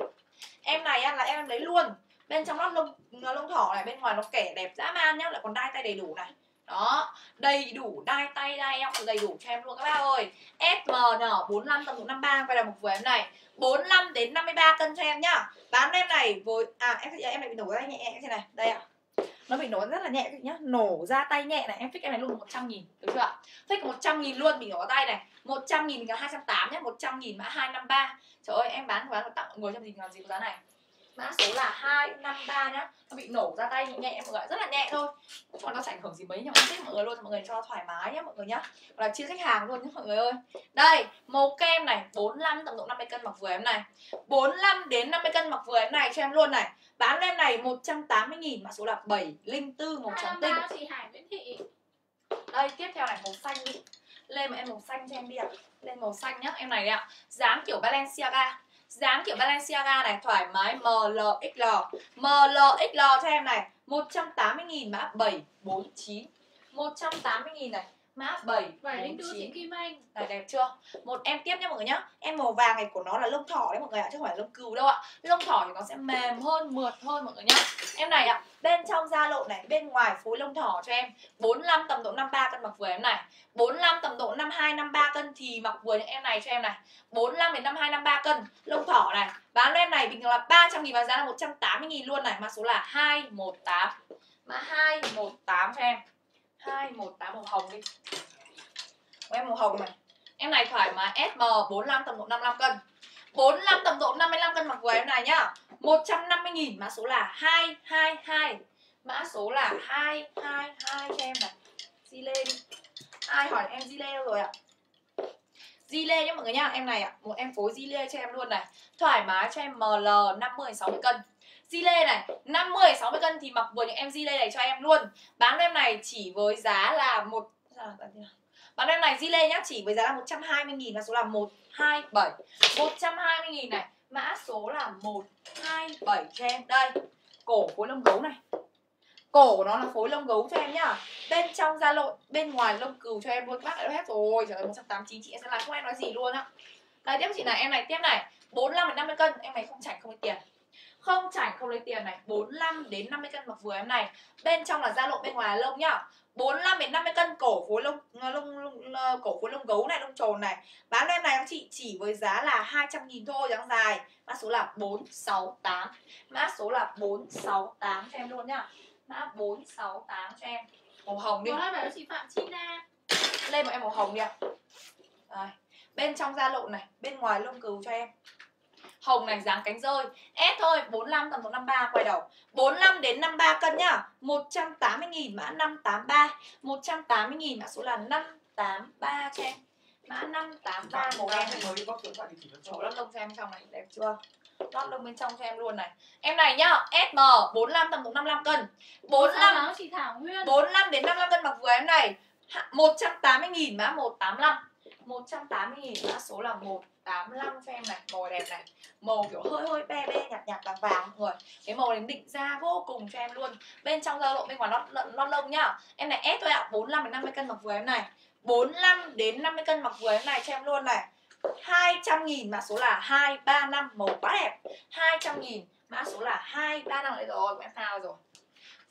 Em này ăn là em lấy luôn. Bên trong lót lông lông thỏ này Bên ngoài nó kẻ đẹp dã man nhá Lại còn đai tay đầy đủ này. Đó đầy đủ đai tay đai eo đầy đủ cho em luôn các bác ơi. SMN 45 tầm 53 quay là một vừa em này. 45 đến 53 cân cho em nhá. Bán em này với à em em này bị nổ ra nhẹ nhẹ thế này đây ạ nó bị nổ rất là nhẹ nhá, nổ ra tay nhẹ này, em fix em này luôn 100 nghìn đúng chưa ạ? Fix 100 nghìn luôn, mình nổ ra tay này 100 nghìn cả 280 nhá 100 nghìn mã 253 trời ơi, em bán bán tặng người trong gì làm gì có giá này? Mã số là 253 nhá, nó bị nổ ra tay nhẹ nhẹ mọi người rất là nhẹ thôi. Còn nó chẳng ảnh hưởng gì mấy, nhưng mà thích mọi người luôn, mọi người cho thoải mái nhá, mọi người nhá. Là chia khách hàng luôn nhá, mọi người ơi. Đây, màu kem này 45 tổng cộng 50 cân mặc vừa em này. 45 đến 50 cân mặc vừa em này cho em luôn này bán em này 180 nghìn mã số là 704 màu trắng tinh. 253 chị Hải Nguyễn Thị. Đây tiếp theo này màu xanh đi. Lên một em màu xanh cho em đi ạ. Lên màu xanh nhá em này đấy ạ. Dáng kiểu Balenciaga. Dáng kiểu Balenciaga này thoải mái MLXL MLXL cho em này 180 nghìn mã 749 180 nghìn này mã 704 chị 749 Kim Anh. Này đẹp. Chưa? Một em tiếp nhá mọi người nhá. Em màu vàng này của nó là lông thỏ đấy mọi người ạ chứ không phải lông cừu đâu ạ. Lông thỏ thì nó sẽ mềm hơn mượt hơn mọi người nhá. Em này ạ bên trong da lộn này bên ngoài phối lông thỏ cho em. 45 tầm độ 53 cân mặc vừa em này. 45 tầm độ 52 53 cân thì mặc vừa những em này cho em này. 45 đến 52 53 cân lông thỏ này. Bán em này bình thường là 300 nghìn và giá là 180 nghìn luôn này. Mã số là 218 mã 218 cho em 2, 1, 8 màu hồng đi. Của em màu hồng này. Em này thoải mái SM 45 tầm độ 55 cân. 45 tầm độ 55 cân mặc vừa em này nhá. 150 nghìn mã số là 222 mã số là 222 cho em này. Zile đi. Ai hỏi em Zile đâu rồi ạ? Zile nhá mọi người nhá. Em này ạ một em phối Zile cho em luôn này. Thoải mái cho em ML 50 60 cân. Zile này 50 60 cân thì mặc vừa những em Zile này cho em luôn. Bán em này chỉ với giá là một bán em này Zile nhá, chỉ với giá là 120 nghìn là số là 127 120 nghìn này, Mã số là 127 cho em. Đây, Cổ phối lông gấu này. Cổ của nó là phối lông gấu cho em nhá. Bên trong da lộn, Bên ngoài lông cừu cho em luôn. Các bạn đã hết rồi. Trời ơi 189 chị em sẽ làm không em nói gì luôn á. Đây, tiếp chị này, em này, tiếp này. 45 50 cân, Em này không chảnh, không có tiền không chảnh không lấy tiền này. 45 đến 50 cân mặc vừa em này. Bên trong là da lộn bên ngoài là lông nhá. 45 đến 50 cân cổ phối lông lông, lông cổ phối lông gấu này lông trồn này. Bán em này các chị chỉ với giá là 200 nghìn thôi dáng dài. Mã số là 468 mã số là 468 cho em luôn nhá. Mã 468 cho em. Màu hồng đi. Hai bảo chị Phạm Chi Na. Lên một em màu hồng đi ạ. Đây. bên trong da lộn này bên ngoài lông cừu cho em hồng này dáng cánh rơi. S thôi 45 tầm 53 quay đầu. 45 đến 53 cân nhá. 180 nghìn mã 583 180 nghìn mã số là 583 cho em. Mã 583 màu đen này. Số Chỗ lót lông cho em trong này đẹp chưa? Lót lông bên trong cho em luôn này. Em này nhá SM 45 tầm 55 cân. 45 Sáu chị Thảo Nguyên? 45 đến 55 cân mặc vừa em này. Hạ- 180 nghìn mã 185 180 nghìn mã số là 85 cho em này Màu đẹp này. Màu kiểu hơi hơi be be nhạt nhạt vàng vàng mọi người. Cái màu này định ra vô cùng cho em luôn. Bên trong da lộ bên ngoài lót, lót, lông nhá. Em này ép thôi ạ à, 45 đến 50 cân mặc vừa em này. 45 đến 50 cân mặc vừa em này cho em luôn này. 200 nghìn mã số là 235 Màu quá đẹp. 200 nghìn mã số là 235 đấy rồi Em phao rồi.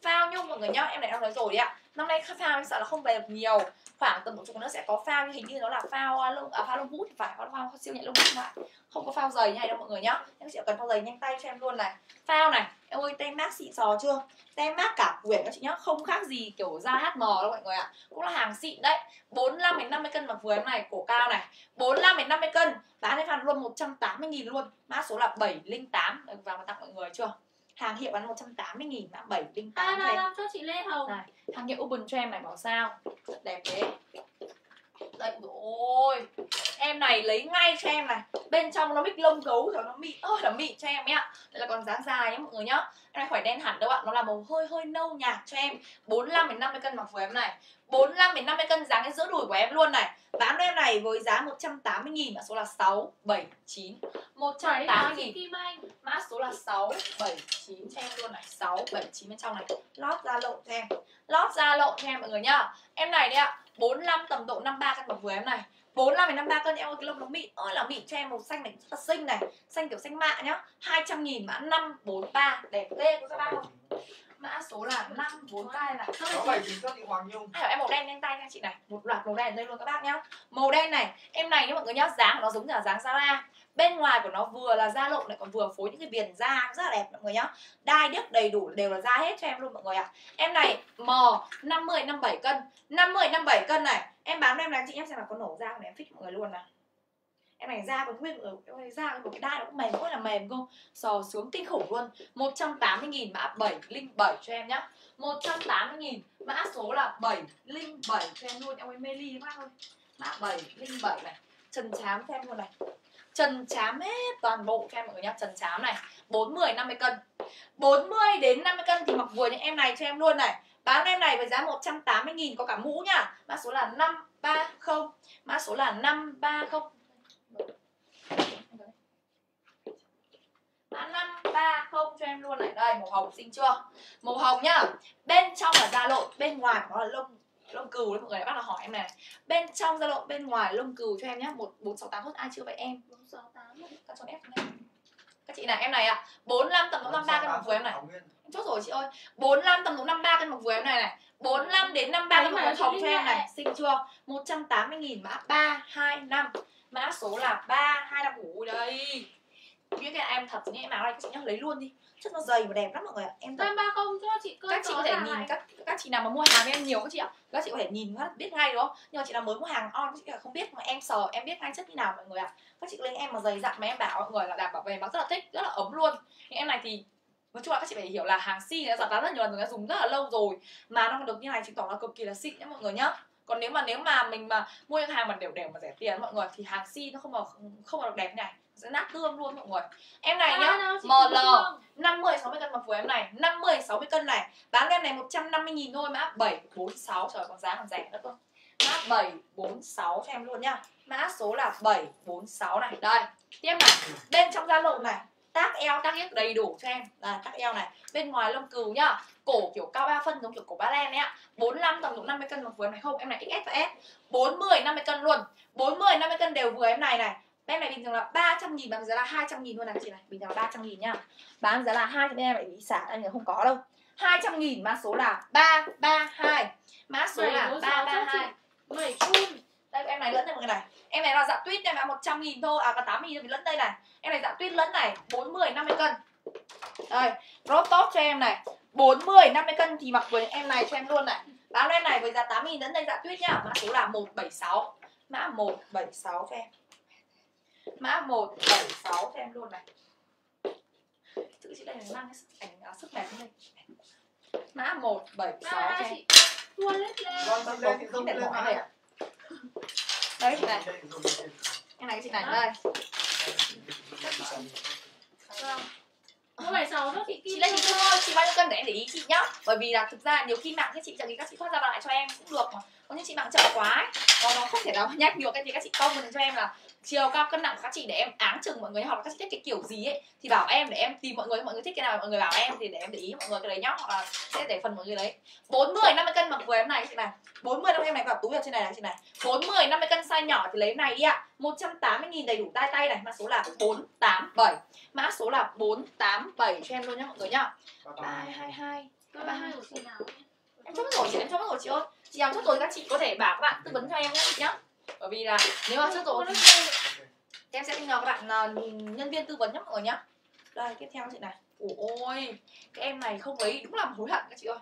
Phao nhung mọi người nhá Em này đang nói rồi đấy ạ năm nay phao em sợ là không về được nhiều. Khoảng tầm một chục nữa sẽ có phao như hình như nó là phao lông à, phao lông vũ thì phải phao, phao siêu nhẹ lông vũ lại không có phao dày như này đâu mọi người nhá. Em chị cần phao dày nhanh tay cho em luôn này. Phao này em ơi tem mát xịn sò chưa? Tem mát cả quyển các chị nhá không khác gì kiểu da HM đâu mọi người ạ. Cũng là hàng xịn đấy. 45 đến 50 cân mặc vừa em này cổ cao này. 45 đến 50 cân bán em phàn luôn 180 nghìn luôn. Mã số là 708 Được vào mà tặng mọi người chưa? Hàng hiệu bán 180 nghìn mã 708 À làm cho chị Lê Hồng. Này hàng hiệu Urban em này bảo sao? Đẹp thế đây ôi. Em này lấy ngay cho em này. Bên trong nó mix lông gấu rồi nó mịn ơi là mịn cho em ấy ạ. Đây là còn dáng dài nhé mọi người nhá. Em này khỏi đen hẳn đâu ạ. Nó là màu hơi hơi nâu nhạt cho em. 45 đến 50 cân mặc vừa em này. 45 đến 50 cân dáng cái giữa đùi của em luôn này. Bán em này với giá 180 nghìn mã số là 679 Chảy 180 chị nghìn Kim Anh. mã số là 679 cho em luôn này. 679 bên trong này. Lót da lộ cho em. Lót da lộ cho em mọi người nhá. Em này đấy ạ 45 tầm độ 53 cân mặc vừa em này. 45 đến 53 cân em ơi cái lông nó mịn. Ơi là mịn cho em màu xanh này rất là xinh này. Xanh kiểu xanh mạ nhá. 200 nghìn mã 543 đẹp ghê có các bác không? Mã số là 543 này Có bảy chín cân thì Hoàng Nhung. Hay em màu đen nhanh tay nha chị này. Một loạt màu đen đây luôn các bác nhá. Màu đen này em này nhá mọi người nhá dáng của nó giống như là dáng Zara bên ngoài của nó vừa là da lộn lại còn vừa phối những cái viền da rất là đẹp mọi người nhá. Đai điếc đầy đủ đều là da hết cho em luôn mọi người ạ. À. em này, M 50 57 cân. 50 57 cân này. Em bán em này, chị em xem là có nổ da của em fix mọi người luôn nào. Em này da còn nguyên ở em này da của cái đai nó cũng mềm rất là mềm không sò xuống kinh khủng luôn. 180 nghìn mã 707 cho em nhá. 180 nghìn mã số là 707 cho em luôn. Em ơi, mê ly quá thôi. Mã 707 này. Trần chám cho em luôn này trần chám hết toàn bộ cho em mọi người nhá trần chám này. 40 50 cân. 40 đến 50 cân thì mặc vừa những em này cho em luôn này. Bán em này với giá 180 000 có cả mũ nhá. Mã số là 530 mã số là 530 mã 530 cho em luôn này. Đây, màu hồng xinh chưa? Màu hồng nhá. Bên trong là da lộn, bên ngoài nó là lông lông cừu đấy, mọi người bắt là hỏi em này. Bên trong da lộn, bên ngoài lông cừu cho em nhá. Một, bốn, sáu, tám ai chưa vậy em? Các cho ép này các chị này em này ạ. 45 tầm độ 53 cân mặc vừa em này. Em chốt rồi chị ơi. 45 tầm độ 53 cân mặc vừa em này này. 45 đến 53 cân mặc chị cho em này. Xinh chưa? 180 nghìn mã 325 Mã số là 325 Ủi đây. Những cái em thật những em áo này các chị nhá lấy luôn đi Chất nó dày và đẹp lắm mọi người ạ. Em thật 530 cho chị cơ các chị có thể nhìn các các chị nào mà mua hàng em nhiều các chị ạ. Các chị có thể nhìn phát biết ngay đúng không? Nhưng mà chị nào mới mua hàng on các chị không biết mà em sờ em biết ngay chất như nào mọi người ạ. Các chị lấy em mà dày dặn mà em bảo mọi người là đảm bảo về mặc rất là thích rất là ấm luôn. Những em này thì nói chung là các chị phải hiểu là hàng si đã giặt bán rất nhiều lần rồi đã dùng rất là lâu rồi. Mà nó còn được như này chứng tỏ là cực kỳ là xịn nhá mọi người nhá. Còn nếu mà nếu mà mình mà mua những hàng mà đều đều mà rẻ tiền mọi người thì hàng si nó không mà không mà được đẹp như này sẽ nát tương luôn mọi người. Em này nhá ML 50 60 cân mặc vừa em này 50 60 cân này. Bán em này 150 nghìn thôi mã 746 trời còn giá còn rẻ nữa cơ. Mã 746 cho em luôn nhá. Mã số là 746 này. Đây tiếp này. Bên trong da lộn này tác eo tác yết đầy đủ cho em. Là tác eo này. Bên ngoài lông cừu nhá. Cổ kiểu cao 3 phân giống kiểu cổ ba len ấy ạ. 45 tầm độ 50 cân mặc vừa em này không? Em này XS và S. 40 50 cân luôn. 40 50 cân đều vừa em này này em này bình thường là 300 nghìn bán giá là 200 nghìn luôn này. Chị này bình thường là 300 nghìn nhá bán giá là 200 em lại bị xả em không có đâu. 200 nghìn mã số là 332 mã số là 332 7 chun. Đây em này lẫn đây mọi người này. Em này là dạ tuyết em là 100 nghìn thôi. À còn 80 nghìn lẫn đây này. Em này dạ tuyết lẫn này 40 50 cân. Đây crop top cho em này. 40 50 cân thì mặc với em này cho em luôn này. Bán em này với giá 80 nghìn lẫn đây dạ tuyết nhá. Mã số là 176 mã 176 cho em mã 176 cho em luôn này. Chữ chị đây này mang cái sức ảnh à, sức đẹp lên đây mã 176 cho em. Lết lên. Lên thì không mà. đây ạ đây chị này. Thì em này chị này đây. Vâng. Mua 76 cho chị chị lấy chị thôi chị bao nhiêu cân để em để ý chị nhá. Bởi vì là thực ra nhiều khi mạng các chị chẳng thì các chị thoát ra lại cho em cũng được mà. Có những chị mạng chậm quá ấy. nó nó không thể nào [LAUGHS] nhắc được cái gì các chị công cho em là chiều cao cân nặng của các chị để em áng chừng mọi người hoặc là các chị thích cái kiểu gì ấy thì bảo em để em tìm mọi người mọi người thích cái nào mọi người bảo em thì để em để ý mọi người cái đấy nhá hoặc là sẽ để phần mọi người lấy 40 50 cân mặc vừa em này chị này 40 50 em này vào túi ở trên này này chị này. 40 50 cân size nhỏ thì lấy này đi ạ. 180 000 đầy đủ tay tay này mã số là 487 mã số là 487 cho em luôn nhá mọi người nhá. Và tao- 322 Ba hai của chị. Nào? Em chốt mất rồi chị em chốt mất rồi chị ơi. Chị nào chốt rồi các chị có thể bảo các bạn tư vấn cho em nhé chị nhá bởi vì là nếu mà chốt rồi thì em sẽ nhờ các bạn nhân viên tư vấn nhé mọi người nhá. Đây tiếp theo chị này. Ôi cái em này không lấy đúng là hối hận các chị ơi.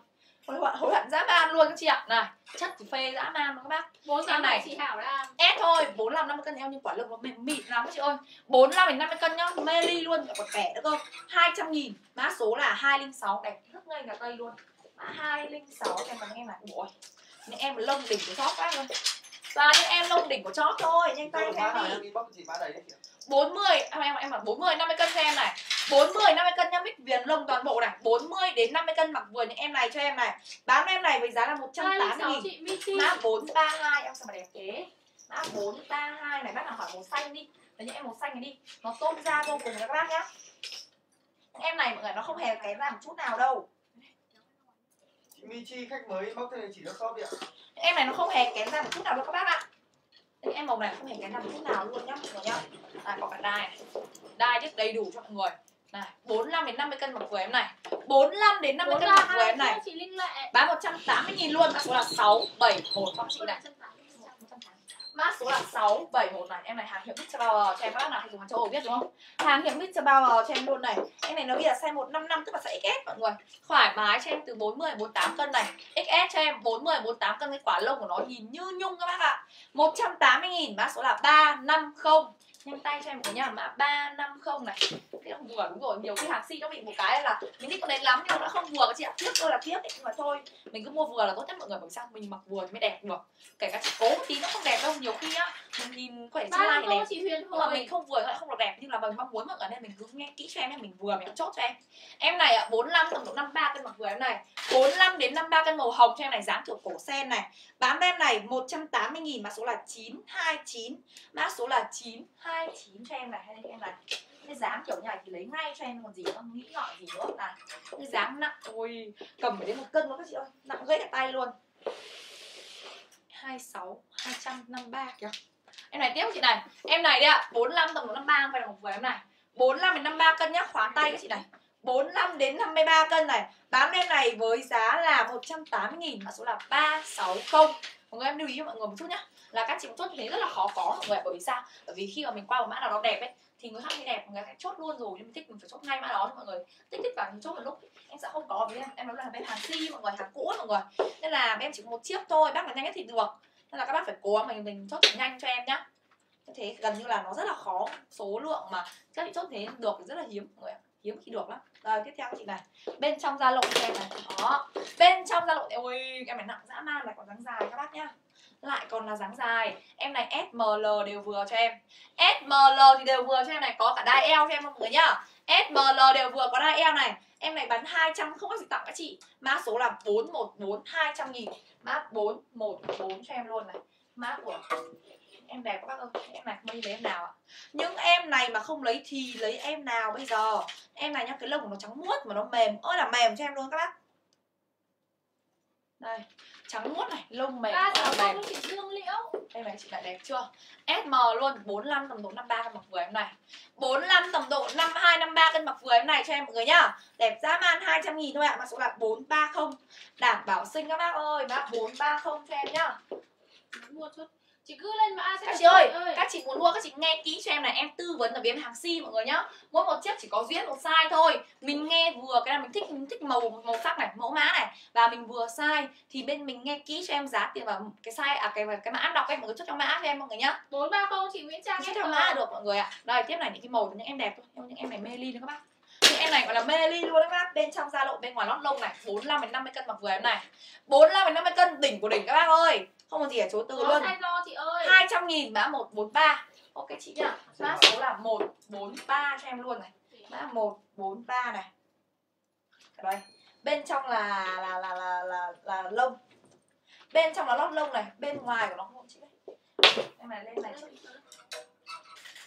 Hối hận hối hận dã man luôn các chị ạ. Này chất thì phê dã man luôn các bác. Bốn Em sáu này. chị Hảo đã ép thôi 45 50 cân eo nhưng quả lưng nó mềm mịn lắm các chị ơi. 45 đến 50 cân nhá mê ly luôn còn rẻ nữa cơ. 200 nghìn mã số là 206 đẹp rất ngay là cây luôn. Mã 206 em bằng em này ủa những em lông đỉnh của chót quá luôn và những em lông đỉnh của chót thôi nhanh tay em đi ạ 40 em em em bảo 40 50 cân cho em này. 40 50 cân nhá mix viền lông toàn bộ này. 40 đến 50 cân mặc vừa những em này cho em này. Bán em này với giá là 180 nghìn. Chị Michi mã 432 em sao mà đẹp thế? Mã 432 này bác nào hỏi màu xanh đi. Lấy những em màu xanh này đi. Nó tôn da vô cùng các bác nhá. Em này mọi người nó không hề kém ra một chút nào đâu. Chị Michi khách mới inbox thì chỉ cho shop đi ạ em này nó không hề kém ra một chút nào đâu các bác ạ. Em màu này không hề kém ra một chút nào luôn nhá mọi người nhá. Này có cả đai này. Đai rất đầy đủ cho mọi người. Này 45 đến 50 cân mặc vừa em này. 45 đến 50 bốn cân mặc vừa em này. bán 180 nghìn luôn. Mã số là 671 cho chị này mã số là 671 này. Em này hàng hiệu Mr. Power cho em các bác nào hay dùng hàng châu Âu biết, đúng không? Hàng hiệu Mr. Power cho em luôn này. Em này nó ghi là size 155 tức là size XS mọi người. Thoải mái cho em từ 40 48 cân này. XS cho em 40 48 cân, cái quả lông của nó nhìn như nhung các bác ạ. 180 nghìn mã số là 350 nhanh tay cho em của nhà mã 350 này. Cái nó vừa đúng rồi nhiều khi hàng si nó bị một cái là mình thích con đấy lắm nhưng mà nó không vừa chị ạ. Tiếc tôi là tiếc ấy. nhưng mà thôi mình cứ mua vừa là tốt nhất mọi người bởi sao? Mình mặc vừa thì mới đẹp được. Kể cả chị cố một tí nó không đẹp đâu nhiều khi á mình nhìn có thể tương lai đẹp chị Huyền nhưng mà thôi mình không vừa nó lại không được đẹp như là mình mong muốn mọi người nên mình cứ nghe kỹ cho em mình vừa mình chốt cho em. Em này ạ 45 tầm độ 53 cân mặc vừa em này. 45 đến 53 cân màu hồng cho em này dáng kiểu cổ sen này. Bán em này 180 nghìn mã số là 929 mã số là 929 cho em này, hay em này cái dáng kiểu như này thì lấy ngay cho em còn gì nữa nghĩ ngợi gì nữa, là cái dáng nặng. Ôi, cầm phải đến một cân luôn các chị ơi, nặng gãy cả tay luôn. 26 253 kìa. Em này tiếp chị này? Em này đấy ạ 45 tổng 53 phải là một vừa em này. 45 đến 53 cân nhá, khóa tay các chị này. 45 đến 53 cân này. Bán em này với giá là 180 nghìn, mã số là 360 mọi người em lưu ý cho mọi người một chút nhá là các chị chốt như thế rất là khó có mọi người bởi vì sao? Bởi vì khi mà mình qua một mã nào đó đẹp ấy thì người khác thấy đẹp người khác chốt luôn rồi. Nhưng mà thích mình phải chốt ngay mã đó cho mọi người tích tích vào thì chốt một lúc em sẽ không có. Vì em em nói là bên hàng si mọi người hàng cũ ấy, mọi người. Nên là em chỉ có một chiếc thôi bác là nhanh nhất thì được. Nên là các bác phải cố mà mình mình chốt thật nhanh cho em nhá. Như thế gần như là nó rất là khó. Số lượng mà các chị chốt thế được thì rất là hiếm mọi người ạ. hiếm khi được lắm. Rồi tiếp theo chị này. Bên trong da lộn cho em này. Đó. Bên trong da lộn. Ôi em này nặng dã man này còn dáng dài các bác nhá lại còn là dáng dài. Em này SML đều vừa cho em. SML thì đều vừa cho em này, có cả đai eo cho em mọi người nhá. SML đều vừa có đai eo này. Em này bán 200 không có gì tặng các chị. Mã số là 414 200 nghìn. Mã 414 cho em luôn này. Mã của em đẹp các bác ơi em này không lấy em nào ạ. Những em này mà không lấy thì lấy em nào bây giờ? Em này nhá, cái lông của nó trắng muốt mà nó mềm. Ơi là mềm cho em luôn các bác. Đây trắng muốt này lông mềm ba sáu cô chị Dương Liễu. Đây này chị lại đẹp chưa? SM luôn 45 tầm độ 53 cân mặc vừa em này. 45 tầm độ 52 53 cân mặc vừa em này cho em mọi người nhá. Đẹp dã man 200 nghìn thôi ạ mã số là 430 đảm bảo xinh các bác ơi mã 430 cho em nhá. Mua chút chị cứ lên mã sẽ các chị ơi rồi các chị muốn mua các chị nghe kỹ cho em này em tư vấn ở bên hàng si mọi người nhá. Mỗi một chiếc chỉ có duy nhất một size thôi. Mình nghe vừa cái là mình thích mình thích màu màu sắc này mẫu mã này. Và mình vừa size thì bên mình nghe kỹ cho em giá tiền và cái size à cái cái mã đọc em mọi người chốt trong mã cho em mọi người nhá. bốn ba không chị Nguyễn Trang chốt trong mã là được mọi người ạ. Đây tiếp này những cái màu của những em đẹp thôi. Những em này mê ly nữa các bác. Những em này gọi là mê ly luôn đấy các bác. Bên trong da lộn bên ngoài lót lông này 45 đến 50 cân mặc vừa em này. 45 đến 50 cân đỉnh của đỉnh các bác ơi không có gì ở chối từ có luôn. do chị ơi. 200 nghìn mã 143 Ok chị nhá Mã số là 143 cho em luôn này. Mã 143 này. Đây. Bên trong là là là là là, là lông. Bên trong là lót lông này. Bên ngoài của nó không chị đấy Em này lên này chị.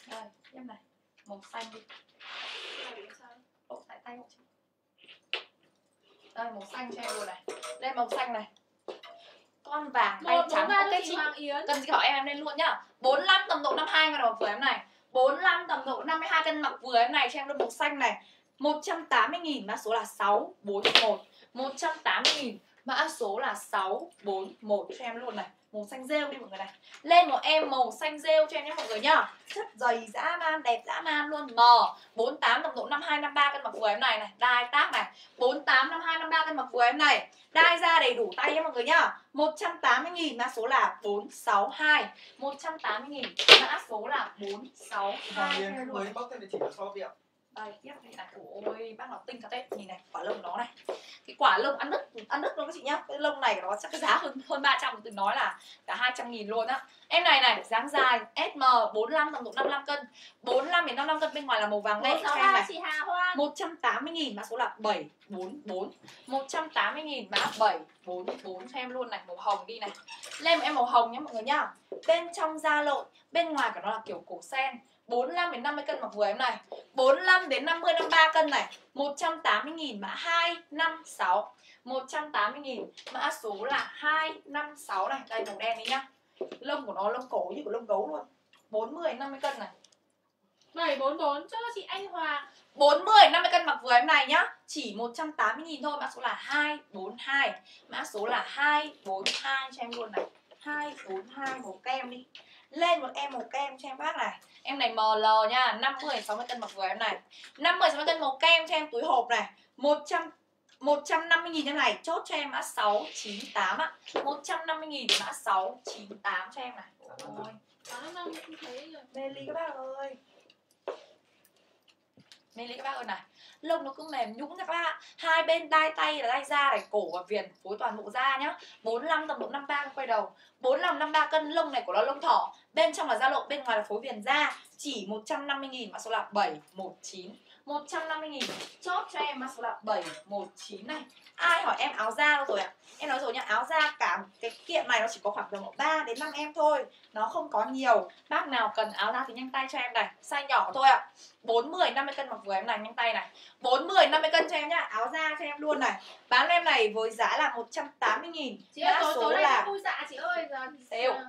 Đây em này. Màu xanh đi. Lộ tại tay chị. Đây màu xanh cho em luôn này. Đây màu xanh này Con vàng tay trắng Ok chị Yến. Cần gì hỏi em lên luôn nhá. 45 tầm độ 52 cân mặc vừa em này. 45 tầm độ 52 cân mặc vừa em này cho em luôn màu xanh này. 180 nghìn mã số là 641 180 nghìn Mã số là 641 cho em luôn này Màu xanh rêu đi mọi người này. Lên một em màu xanh rêu cho em nhé mọi người nhá. Chất dày dã man, đẹp dã man luôn. M 48 tầm độ 52, 53 cân mặc vừa em này này. Đai tác này. 48, 52, 53 cân mặc vừa em này. Đai ra đầy đủ tay nhé mọi người nhá. 180 000 mã số là 462 180 000 mã số là 462 vâng, mới bóc tên địa chỉ của shop đi đây tiếp đây này. Ôi bác nào tinh thật đấy. Nhìn này quả lông nó này. Cái quả lông ăn đứt ăn đứt luôn các chị nhá. Cái lông này của nó chắc cái giá hơn hơn 300 từng nói là cả 200 nghìn luôn á. Em này này dáng dài SM 45 tầm độ 55 cân. 45 đến 55 cân bên ngoài là màu vàng cho em này chị Hà Hoan 180 nghìn mã số là 744 180 nghìn mã 744 cho em luôn này. Màu hồng đi này. Lên em màu hồng nhé mọi người nhá. Bên trong da lộn bên ngoài của nó là kiểu cổ sen 45 đến 50 cân mặc vừa em này. 45 đến 50 53 cân này. 180 nghìn mã 256 180 nghìn mã số là 256 này. Đây màu đen đi nhá. Lông của nó lông cổ như của lông gấu luôn. 40 50 cân này. Bảy bốn bốn cho chị Anh Hoàng 40 50 cân mặc vừa em này nhá. Chỉ 180 nghìn thôi Mã số là 242 Mã số là 242 cho em luôn này. 242 màu kem đi Lên một em màu kem cho em bác này. Em này ML nha 50 60 cân mặc vừa em này. 50 60 cân màu kem cho em túi hộp này. 100 150 nghìn em này. Chốt cho em mã 698 ạ. 150 nghìn mã 698 cho em này. Thấy rồi. Mê ly các bác ơi mê ly các bác ơi, này, lông nó cứ mềm nhũn các bác hai bên đai tay là đai da này, cổ và viền phối toàn bộ da nhá. 45 tầm độ 53 quay đầu. 45 53 cân lông này của nó lông thỏ. Bên trong là da lộn, bên ngoài là phối viền da. Chỉ 150 000 mã số là 719 150 nghìn. Chốt cho em mã số là 719 này. Ai hỏi em áo da đâu rồi ạ? Em nói rồi nhá áo da cả cái kiện này nó chỉ có khoảng tầm 3 đến 5 em thôi. Nó không có nhiều. Bác nào cần áo da thì nhanh tay cho em này. Size nhỏ thôi ạ. 40 50 cân mặc vừa em này nhanh tay này. 40 50 cân cho em nhá áo da cho em luôn này. Bán em này với giá là 180 nghìn. Chị ơi tối số tối nay là có vui dạ chị ơi. Giờ Sale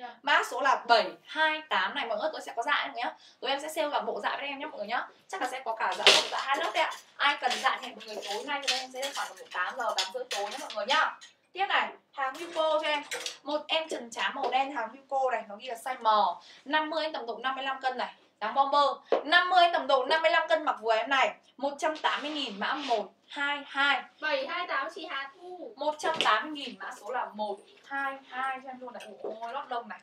yeah. mã số là 728 này. Mọi người tôi sẽ có dạ nhé tụi em sẽ sale cả bộ dạ với em nhé mọi người nhé chắc là sẽ có cả dạ một dạ hai lớp đấy ạ. Ai cần dạ thì mọi người tối nay tụi em sẽ được khoảng tầm tám giờ tám rưỡi tối nhé mọi người nhá. Tiếp này, hàng Hugo cho em. Một em trần trá màu đen hàng Hugo này Nó ghi là size M. 50 tầm độ 55 cân này. Dáng bomber 50 tầm độ 55 cân mặc vừa em này. 180 nghìn mã 1 22 728 chị Hà Thu. 180 nghìn mã số là 122 cho em luôn này. Ôi lót lông này.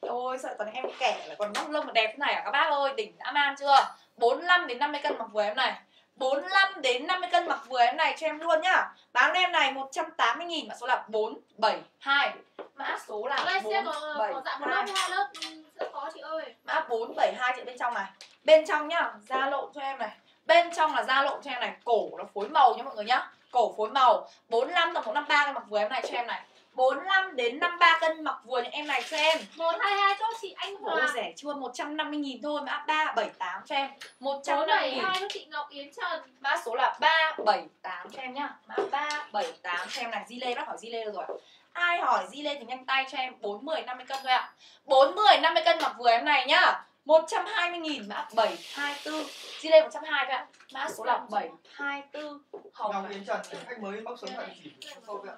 Ôi sợ còn em kẻ là còn lót lông mà đẹp thế này à? Các bác ơi Đỉnh đã man chưa? 45 đến 50 cân mặc vừa em này. 45 đến 50 cân mặc vừa em này cho em luôn nhá. Bán em này 180 nghìn mã số là 472 Mã số là Đây, 472 có, có dạng 42 lớp ừ, rất khó chị ơi. Mã 472 chị bên trong này. Bên trong nhá, da lộ cho em này. Bên trong là da lộn cho em này Cổ nó phối màu nhá mọi người nhá. Cổ phối màu 45 tầm 153 cân mặc vừa em này cho em này. 45 đến 53 cân mặc vừa những em này cho em. Một hai hai cho chị Anh Hoàng. rẻ chưa? 150 nghìn thôi Mã 378 cho em. Bốn 150 bảy nghìn. hai cho chị Ngọc Yến Trần. Mã số là 378 cho em nhá. Mã 378 cho em này. Di Lê bác hỏi Di Lê rồi. Ai hỏi Di Lê thì nhanh tay cho em. 40 50 cân thôi ạ. 40 50 cân mặc vừa em này nhá 120 nghìn mã 724 Di Lê 120 thôi ạ Mã số là 724 Hồng Ngọc Yến Trần khách mới bóc sống tại chỉ ạ.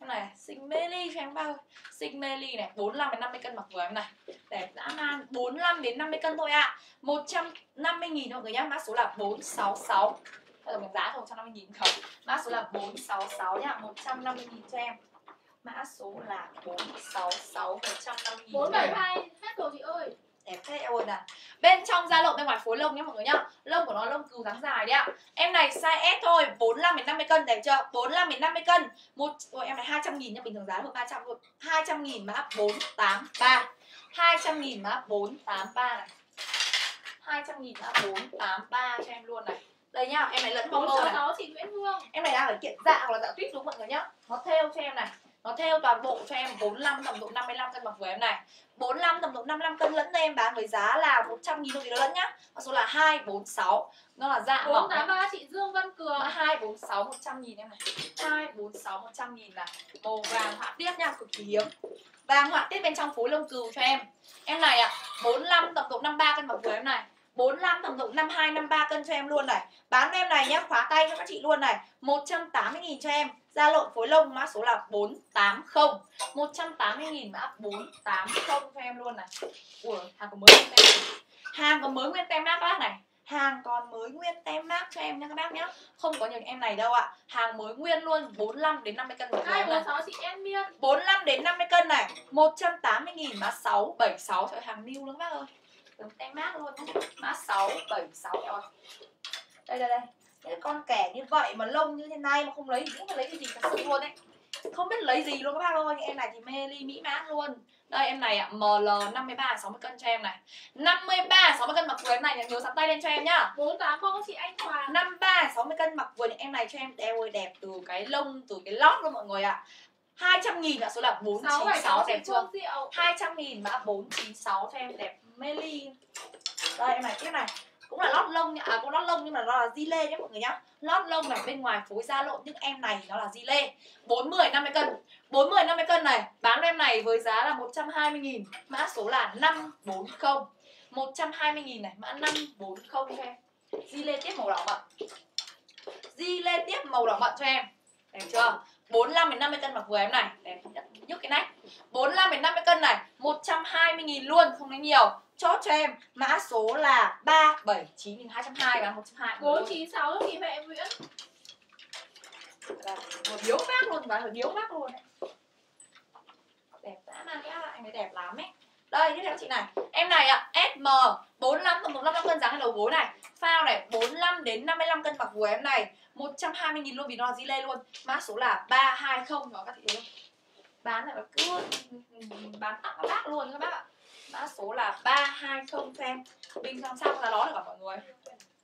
Cái này sinh mê ly cho em bao. Sinh mê ly này 45 đến 50 cân mặc vừa em này. Đẹp dã man 45 đến 50 cân thôi ạ. 150 nghìn mọi người nhá. Mã số là 466 Bây giờ mình giá thôi 150 nghìn không. Mã số là 466 nhá 150 nghìn cho em Mã số là 466 150 nghìn bốn bảy hai hết rồi chị ơi. Đẹp thế ôi nè bên trong da lộn bên ngoài phối lông nhé mọi người nhá. Lông của nó lông cừu dáng dài đấy ạ. Em này size S thôi 45 đến 50 cân đẹp chưa? 45 đến 50 cân. Một ôi, em này 200 nghìn nhá bình thường giá hơn 300 thôi. 200 nghìn mã 483 200 nghìn mã 483 này. 200 nghìn mã 483 cho em luôn này. Đây nhá em này lẫn bông sáu này chị Nguyễn Hương. Em này đang ở kiện dạ hoặc là dạ tuyết đúng mọi người nhá? Nó theo cho em này nó theo toàn bộ cho em 45 tầm độ 55 cân mặc vừa em này. 45 tầm độ 55 cân lẫn em bán với giá là 100 nghìn đồng nó lẫn nhá. Con số là 246 nó là dạ tám ba chị Dương Văn Cường. Mã 246 100 nghìn em này 246 100 nghìn này màu vàng họa tiết nha cực kỳ hiếm. Vàng họa tiết bên trong phối lông cừu cho em. Em này ạ à, 45 tầm độ 53 cân mặc vừa em này. 45 tầm độ 52 53 cân cho em luôn này. Bán em này nhá, khóa tay cho các chị luôn này. 180 000 cho em. Da lộn phối lông mã số là 480. 180 000 mã 480 cho em luôn này. Ủa, hàng có mới nguyên tem. Hàng có mới nguyên tem mát các bác này. Hàng còn mới nguyên tem mát cho em nha các bác nhá. Không có những em này đâu ạ. Hàng mới nguyên luôn 45 đến 50 cân một hai người này. bốn sáu chị em miên 45 đến 50 cân này 180 nghìn mã 6 76 cho hàng new luôn các bác ơi Đúng tem mát luôn Mã 6 76 rồi Đây đây đây Những con kẻ như vậy mà lông như thế này mà không lấy cũng phải lấy cái gì thật sự luôn đấy Không biết lấy gì luôn các bác ơi Em này thì mê ly mỹ mãn luôn. Đây em này ạ ML 53 60 cân cho em này. 53 60 cân mặc vừa em này nhớ sẵn tay lên cho em nhá. bốn tám không chị anh Hoàng. 53 60 cân mặc vừa em này cho em eo ơi đẹp từ cái lông từ cái lót luôn mọi người ạ. 200 nghìn ạ số là 496 đẹp chưa? Chị Phương Diệu 200 nghìn mã 496 cho em đẹp mê ly. Đây em này tiếp này cũng là lót lông à cũng lót lông nhưng mà nó là di lê nhé mọi người nhá. Lót lông là bên ngoài phối da lộn, nhưng em này nó là di lê 40 50 cân. 40 50 cân này, Bán em này với giá là 120 000 Mã số là 540 120 000 này, mã 540 cho em. Di lê tiếp màu đỏ mận Di lê tiếp màu đỏ mận cho em. Đẹp chưa? 45 đến 50 cân mặc vừa em này. Đẹp nhất, nhức cái nách. 45 đến 50 cân này 120 000 luôn, không lấy nhiều. Chốt cho em. Mã số là 379 220 và 120 bốn chín sáu chị mẹ Nguyễn? Vừa biếu bác luôn và vừa biếu bác luôn. Đấy. Đẹp dã man cái lại này đẹp lắm ấy. Đây tiếp theo chị này. Em này ạ SM 45 tầm 45 cân dáng hay đầu gối này. Phao này 45 đến 55 cân mặc vừa em này. 120 nghìn luôn vì nó là lê luôn. Mã số là 320 đó các chị thấy không? Bán này mà cứ bán tặng các bác luôn các bác ạ Mã số là 320 cho em Bình làm sao là đó được cả mọi người?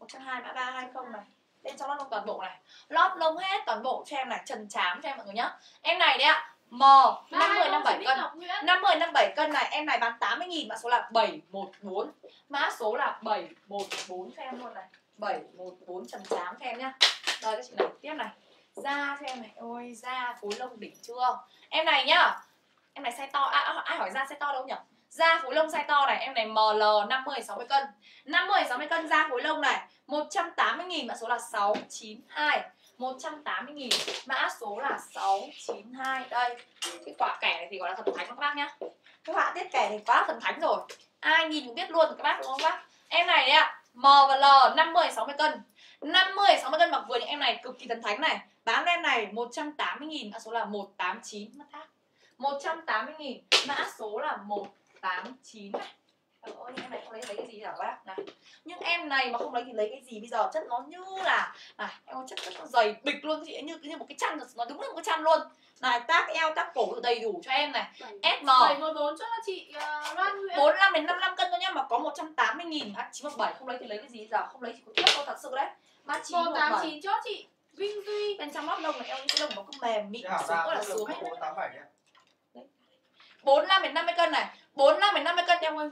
120 mã 320 này. Bên trong lót lông toàn bộ này. Lót lông hết toàn bộ cho em này. Trần chám cho em mọi người nhá. Em này đấy ạ. M 50 57 cân. Ngọc Nguyễn. 50 57 cân này. Em này bán 80 nghìn mã số là 714 Mã số là 714 cho em luôn này. 714 trần chám cho em nhá. Rồi các chị này tiếp này. Da cho em này. Ôi da phối lông đỉnh chưa? Em này nhá. Em này size to. À, à, Ai hỏi da size to đâu nhỉ Da phối lông size to này, Em này ML 50 60 cân. 50 60 cân da phối lông này 180 nghìn mã số là 692 180 nghìn Mã số là 692 Đây, Cái quả kẻ này thì gọi là thần thánh các bác nhá. Cái họa tiết kẻ thì quá thần thánh rồi. Ai nhìn cũng biết luôn các bác, đúng không các bác? Em này đấy ạ, M và L 50 60 cân. 50 60 cân mặc vừa những em này cực kỳ thần thánh này. Bán em này 180 nghìn Mã số là 189 Mất thác. 180 nghìn Mã số là 189 này. Trời ơi, những em này không lấy lấy cái gì hả bác? Này nhưng em này mà không lấy thì lấy cái gì bây giờ? Chất nó như là này em ơi, chất chất nó dày bịch luôn chị như như một cái chăn nó đúng là một cái chăn luôn. Này tác eo tác cổ đầy đủ cho em này. SM bảy một bốn cho chị uh, Loan Nguyễn 45 đến 55 cân thôi nhá mà có 180 nghìn. À, 917 không lấy thì lấy cái gì giờ? Không lấy thì có tiếc đâu thật sự đấy. Mã một tám 917 chín cho chị Vinh Duy. Bên trong lót lông này eo những cái lông nó cứ mềm mịn xuống là xuống hết bốn tám bảy đấy 45 đến 50 cân này. 45 đến 50 cân em ơi.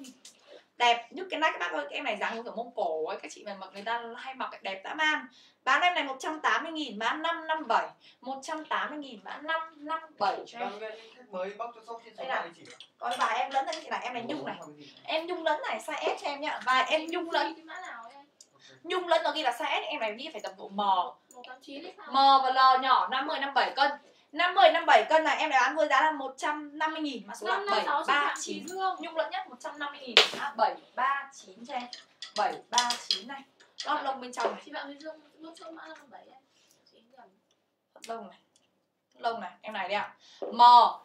Đẹp như cái nách các bác ơi cái em này dáng kiểu mông cổ ấy. Các chị mà mặc người ta hay mặc cái đẹp dã man. Bán em này 180 nghìn mã 557 180 nghìn mã 557 cho em. Khách mới bóc cho sốc trên Đây này. chị còn vài em lấn này chị này em này nhung này. em nhung lấn này size S cho em nhá. Vài em nhung lấn cái mã nào em? Nhung lấn nó ghi là size S em này ghi phải tầm độ M. M và L nhỏ 50 57 cân 50 57 cân này em này bán với giá là 150 nghìn mà số là năm năm sáu chị Phạm 739 Trí Dương. Nhung lẫn nhất 150 nghìn. À, 739 cho em. 739 này. Lót lông bên trong này. Chị Phạm Trí Dương bước số mã năm bảy em. Lông này. Lông này em này đây ạ. M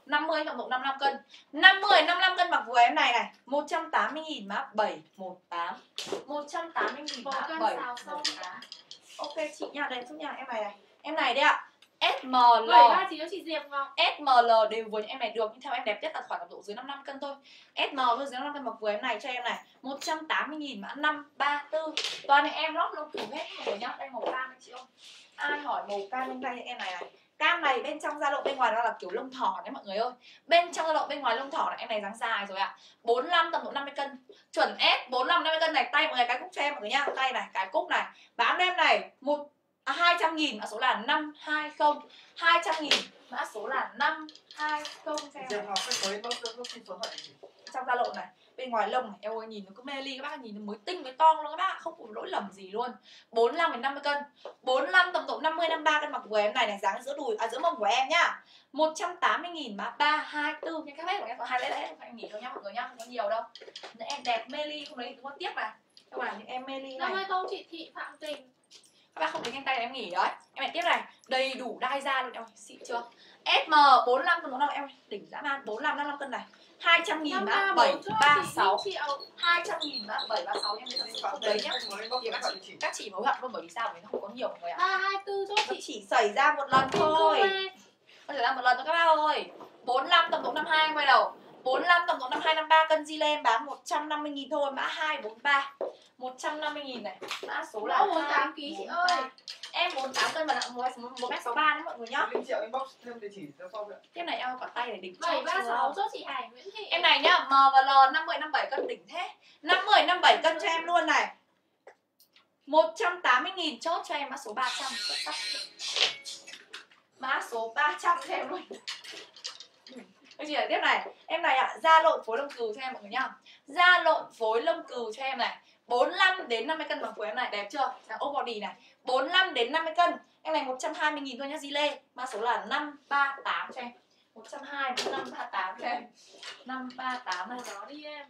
50 trọng độ 55 cân. 50 55 cân mặc vừa em này này. 180 nghìn mã 718 180 nghìn một mã cân xào sâu 718 Ok chị nha đây chút nha em này này. Em này đây ạ SML bảy ba chín cho chị Diệp Ngọc SML đều với những em này được, nhưng theo em đẹp nhất là khoảng tầm độ dưới 55 cân thôi. SM thôi dưới 55 cân mặc vừa em này cho em này 180.000 mã 534 toàn những em lót lông thử hết rồi nhá. Đây màu cam anh chị ơi. Ai hỏi màu cam bên tay em này này? Cam này bên trong da lộn bên ngoài nó là kiểu lông thỏ đấy mọi người ơi. Bên trong da lộn bên ngoài lông thỏ này em này dáng dài rồi ạ. à. 45 tầm độ 50 cân. Chuẩn S 45 50 cân này. Tay mọi người cái cúc cho em mọi người nhá. Tay này, cái cúc này. Bán em này, một à, 200 nghìn mã số là 520 200 nghìn mã số là 520 cho em trong da lộn này bên ngoài lông này em ơi nhìn nó cứ mê ly các bác nhìn nó mới tinh mới to luôn các bác không có lỗi lầm gì luôn. 45 đến 50 cân 45 tổng cộng 50 53 cân mặc của em này này dáng giữa đùi à giữa mông của em nhá. 180 nghìn mã 324 nhưng các bác của em có hai lẽ lẽ em nghỉ thôi nhá mọi người nhá không có nhiều đâu. Những em đẹp mê ly không lấy thì cũng có tiếc này các bạn những em mê ly năm này. hai câu chị thị phạm tình các bác không lấy nhanh tay em nghỉ đấy. Em lại tiếp này. Đầy đủ đai da luôn. Em ơi, xịn chưa? SM 45 cân 45 em ơi, đỉnh dã man. 45 55 cân này. 200 nghìn ba bốn cho chị 736 5 triệu. 200 nghìn mã 736 em không đấy nhá. Các chị. mới hận luôn bởi vì sao? Nó không có nhiều mọi người ạ. ba hai tư cho nó chị. chỉ xảy ra một lần thôi. nó xảy ra một lần thôi các bác ơi. 45 tổng cộng 52 quay đầu 45 tổng cộng 52 53 cân lên bán 150 nghìn thôi mã 243 150 nghìn này mã số là Mẫu 48 ký chị ơi. em 48 cân và nặng 1m63 đấy mọi người nhá Linh triệu inbox thêm địa chỉ cho vậy. Tiếp này em có tay để đỉnh bảy cho ba chưa? sáu cho chị Hải Nguyễn Thị Em này nhá, M và L 50 57 cân đỉnh thế. 50 57 cân cho em luôn này. 180 000 chốt cho em mã số 300 xuất sắc. Mã số 300 cho em luôn. Gì ở tiếp này? Em này ạ, da lộn phối lông cừu cho em mọi người nhá. Da lộn phối lông cừu cho em này. 45 đến 50 cân bằng của em này đẹp chưa? Dáng ốp body này. 45 đến 50 cân. Em này 120 000 thôi nhá Di Lê. Mã số là 538 cho em. 120 đến 538 cho em. 538 này. Đó đi em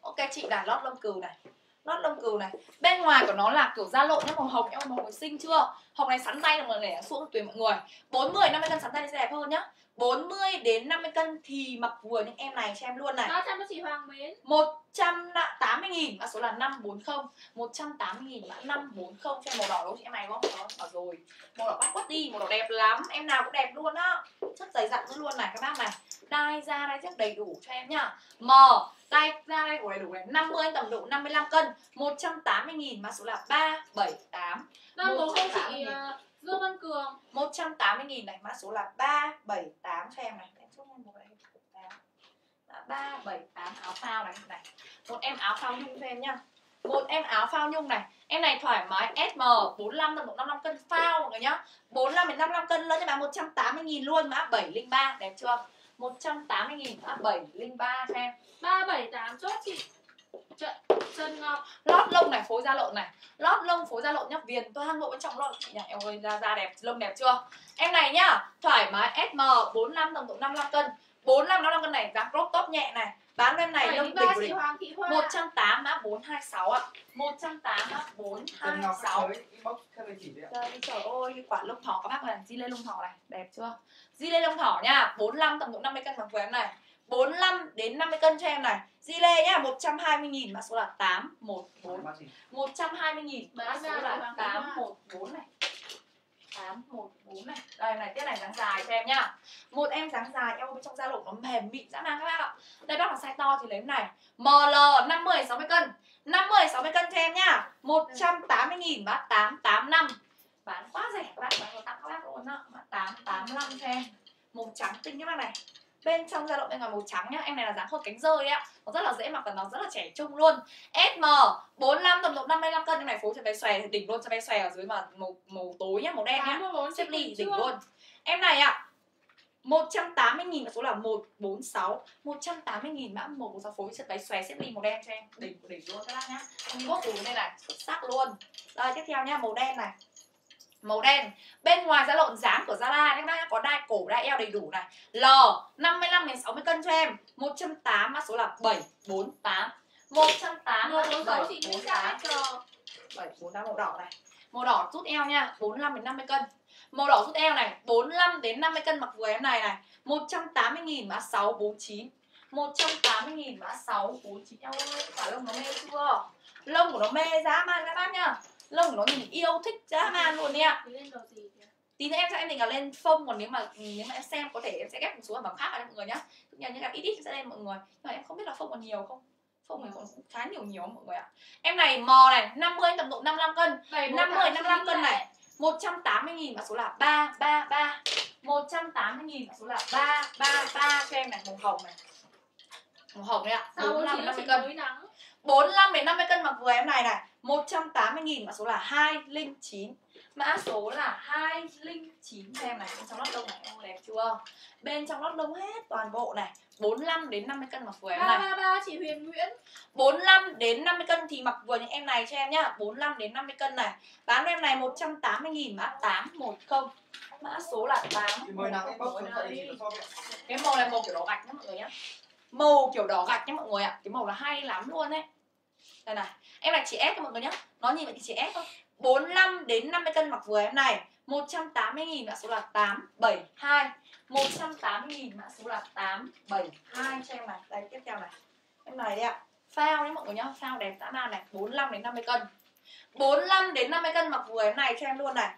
Ok chị là lót lông cừu này Lót lông cừu này Bên ngoài của nó là kiểu da lộn nhá màu hồng em màu hồng xinh chưa Hồng này sắn tay là mọi người xuống tùy mọi người 40 50 cân sắn tay sẽ đẹp hơn nhá 40 đến 50 cân thì mặc vừa những em này cho em luôn này. Ba trăm cho chị Hoàng Mến. 180 nghìn mã số là 540 180 nghìn mã 540 cho màu đỏ đúng chị em này không? Đó, bảo rồi. Màu đỏ bắt quát đi, màu đỏ đẹp lắm Em nào cũng đẹp luôn á. Chất dày dặn luôn này các bác này. Đai da đai chất đầy đủ cho em nhá. M Đai da đai của đầy đủ này. 50 tầm độ 55 cân 180 nghìn mã số là 378 năm bốn không 180 chị nghìn. ờ, Dương Văn Cường 180.000 này, mã số là 378 cho em này. Em chốt em một này 378 dạ, áo phao này này. Một em áo phao nhung cho em nhá một em áo phao nhung này. Em này thoải mái SM 45 tầm độ 55 cân phao mọi người nhá. 45 đến 55 cân lớn cho bạn 180 000 luôn, mã 703 đẹp chưa? 180 000 mã 703 cho em. ba bảy tám, chốt chị. Trận Trần Ngọc lót lông này phối da lộn này. Lót lông phối da lộn nhá. Viền toàn bộ bên trong lót. Chị nhá em ơi da da đẹp lông đẹp chưa? Em này nhá thoải mái SM 45 tổng cộng 55 cân. 45 55 cân này dáng crop top nhẹ này. Bán em này lông đỉnh của chị đỉnh 180 mã 426 ạ. 180 mã 426 trời ơi, quả lông thỏ các bác này, di lê lông thỏ này, đẹp chưa? Di lê lông thỏ nha, 45 tầm độ 50 cân bằng của em này. 45 đến 50 cân cho em này. Di lê nhá, 120 000 mã số là 814. Ba chỉ. 120 000 mã số là thì bằng cái 814 này. 814 này. Đây này, tiếp này dáng dài cho em nhá. Một em dáng dài eo bên trong da lộn nó mềm mịn dã man các bác ạ. Đây bác là size to thì lấy em này. ML 50 60 cân. 50 60 cân cho em nhá. 180 000 mã 885. Bán quá rẻ các bạn, bán tặng các bác luôn. Mã 885 cho em. Màu trắng tinh các bác này. Bên trong da lộn bên ngoài màu trắng nhá. Em này là dáng hột cánh rơi ạ. Nó rất là dễ mặc và nó rất là trẻ trung luôn. SM 45 tầm độ 55 cân em này phối cho bé xòe đỉnh luôn cho bé xòe ở dưới mà màu màu tối nhá, màu đen nhá. Xếp ly đỉnh luôn Em này ạ 180 nghìn và số là 146 180 nghìn mã 146 phối chất váy xòe xếp ly màu đen cho em Đỉnh đỉnh luôn các bác nhá Không gốc từ đây này xuất sắc luôn Rồi tiếp theo nhá màu đen này Màu đen. Bên ngoài da lộn dáng của Zara các bác Có đai cổ, đai eo đầy đủ này. L 55 đến 60 cân cho em. 180 mã số là 748 180 mã số 748 748 màu đỏ này. Màu đỏ rút eo nha 45 đến 50 cân. Màu đỏ rút eo này 45 đến 50 cân mặc vừa em này này. 180 nghìn, mã 649 180 nghìn, mã 649 Eo ơi cả lông nó mê chưa? Lông của nó mê dã man các bác nhá. Lông của nó nhìn yêu thích dã man luôn đi ạ. Tí nữa em sẽ em định là lên phông Còn nếu mà nếu mà em xem có thể em sẽ ghép một số sản phẩm khác vào mọi người nhá. Tức là những cái ít ít sẽ lên mọi người. Nhưng mà em không biết là phông còn nhiều không? Phông này còn khá nhiều nhiều mọi người ạ? Em này mò này 50 tầm độ 55 cân. Bảy 50 55 cân này. 180 nghìn mã số là 333 180 nghìn mã số là 333 cho em này màu hồng này. Màu hồng đấy ạ. Sáu bốn 45 chín 50 chị cân. mới nắng? 45 đến 50 cân mặc vừa em này này 180 nghìn mã số là 209 mã số là 209 cho em này bên trong lót lông này em đẹp chưa? Bên trong lót lông hết toàn bộ này 45 đến 50 cân mặc vừa em này. ba ba chị Huyền Nguyễn. 45 đến 50 cân thì mặc vừa những em này cho em nhá. 45 đến 50 cân này. Bán em này 180 nghìn mã 810 Mã số là 8 Thì mới nắng inbox xuống tại địa chỉ cho shop ạ. Cái màu này màu kiểu đỏ gạch nhá mọi người nhá. Màu kiểu đỏ gạch nhá mọi người ạ. Cái màu là hay lắm luôn đấy đây này, Em này chỉ ép cho mọi người nhá. Nó nhìn vậy thì chỉ ép thôi. 45 đến 50 cân mặc vừa em này. 180.000 mã số là 872 180.000 mã số là 872 cho em này. Đây, tiếp theo này. Em này đây ạ. Phao đấy mọi người nhá. Phao đẹp dã man này. 45 đến 50 cân. 45 đến 50 cân mặc vừa em này cho em luôn này.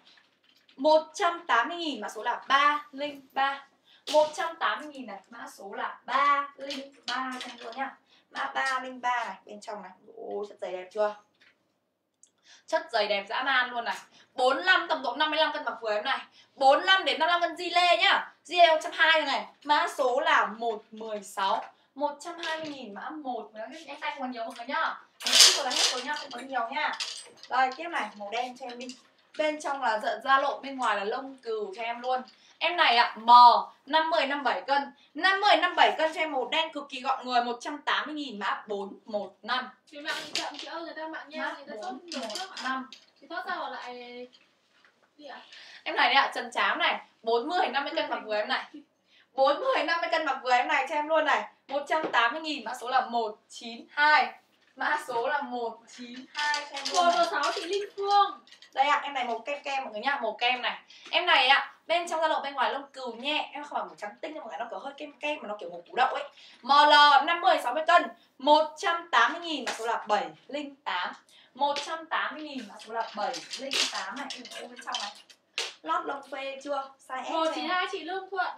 180.000 mã số là 303 180.000 này, Mã số là 303 cho em luôn nhá. Mã 303 này, Bên trong này. Ôi chất giày đẹp chưa? Chất giày đẹp dã man luôn này. 45 tầm độ 55 cân mặc vừa em này. 45 đến 55 cân di lê nhá. Di lê 120 này. Mã số là 116 120.000 mã 1 Em tay còn nhiều mọi người nhá. Một chút là hết rồi nhá, Không có nhiều nhá. Rồi, tiếp này, màu đen cho em đi. Bên trong là giận da lộ, Bên ngoài là lông cừu cho em luôn. Em này ạ, M 50 57 cân. 50 57 cân cho em màu đen cực kỳ gọn người 180 nghìn mã 415 Chị mạng chậm chị ơi người ta mạng nha người ta chốt nhiều trước ạ. 415 Chị thoát sao lại gì ạ? Em này đấy ạ, trần chám này 40 50 cân mặc vừa em này. 40 50 cân mặc vừa em này cho em luôn này. 180 nghìn mã số là 192 Mã số là 192 cho em Cô đồ 6 chị Linh Phương. Đây ạ, em này màu kem kem mọi người nhá, màu kem này. Em này ạ, bên trong da lộ bên ngoài lông cừu nhẹ Em không phải màu trắng tinh nhưng mà nó kiểu hơi kem kem mà nó kiểu màu củ đậu ấy. ML 50 60 cân 180 nghìn mã số là 708 180 nghìn mã số là 708 này. Ui, bên trong này. Lót lông phê chưa? Size S cho em. 192 chị Lương Thuận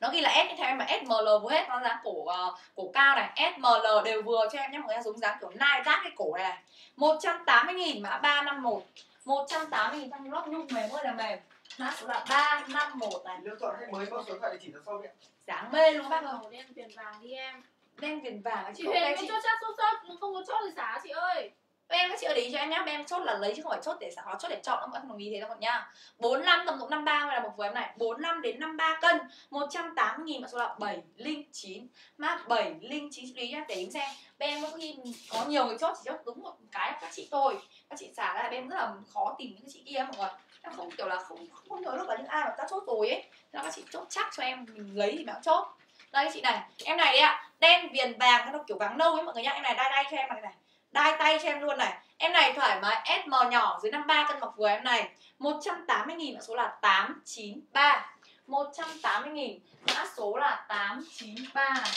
nó ghi là S nhưng theo em mà SML vừa hết. Nó dáng cổ uh, cổ cao này SML đều vừa cho em nhé. Mọi người giống dáng kiểu nai rát cái cổ này 180 nghìn mã 351 180 nghìn trong lót nhung mềm ơi là mềm. Mã số là 351 này. Lựa chọn hay mới inbox xuống tại địa chỉ cho shop ạ. dáng mê luôn bác ơi. Đen viền vàng đi em. Đen viền vàng Chị chị Huyền ok Nguyễn chị. chốt chốt chốt Không có chốt thì xả chị ơi em các chị ơi để ý cho em nhá. Em chốt là lấy chứ không phải chốt để xả, chốt để chọn em không đồng ý thế đâu mọi nha 45 tầm độ 53 hay là một vừa em này. 45 đến 53 cân 180 nghìn mà số là 709 mã 709 lý nhá, để ý xem. Em có khi có nhiều người chốt, chỉ chốt đúng một cái là các chị thôi các chị xả ra em rất là khó tìm những cái chị kia mọi người. Em không, kiểu là không không nhớ được là những ai mà ta chốt rồi ấy. Nên là các chị chốt chắc cho em, mình lấy thì bạn chốt. Đây, chị này. Em này đấy ạ. Đen, viền, vàng, nó kiểu vàng nâu ấy mọi người nhá. Em này, đai đai cho em này này đai tay cho em luôn này. Em này thoải mái SM nhỏ dưới 53 cân mặc vừa em này. 180 nghìn mã số là 893 180 nghìn mã số là 893 này.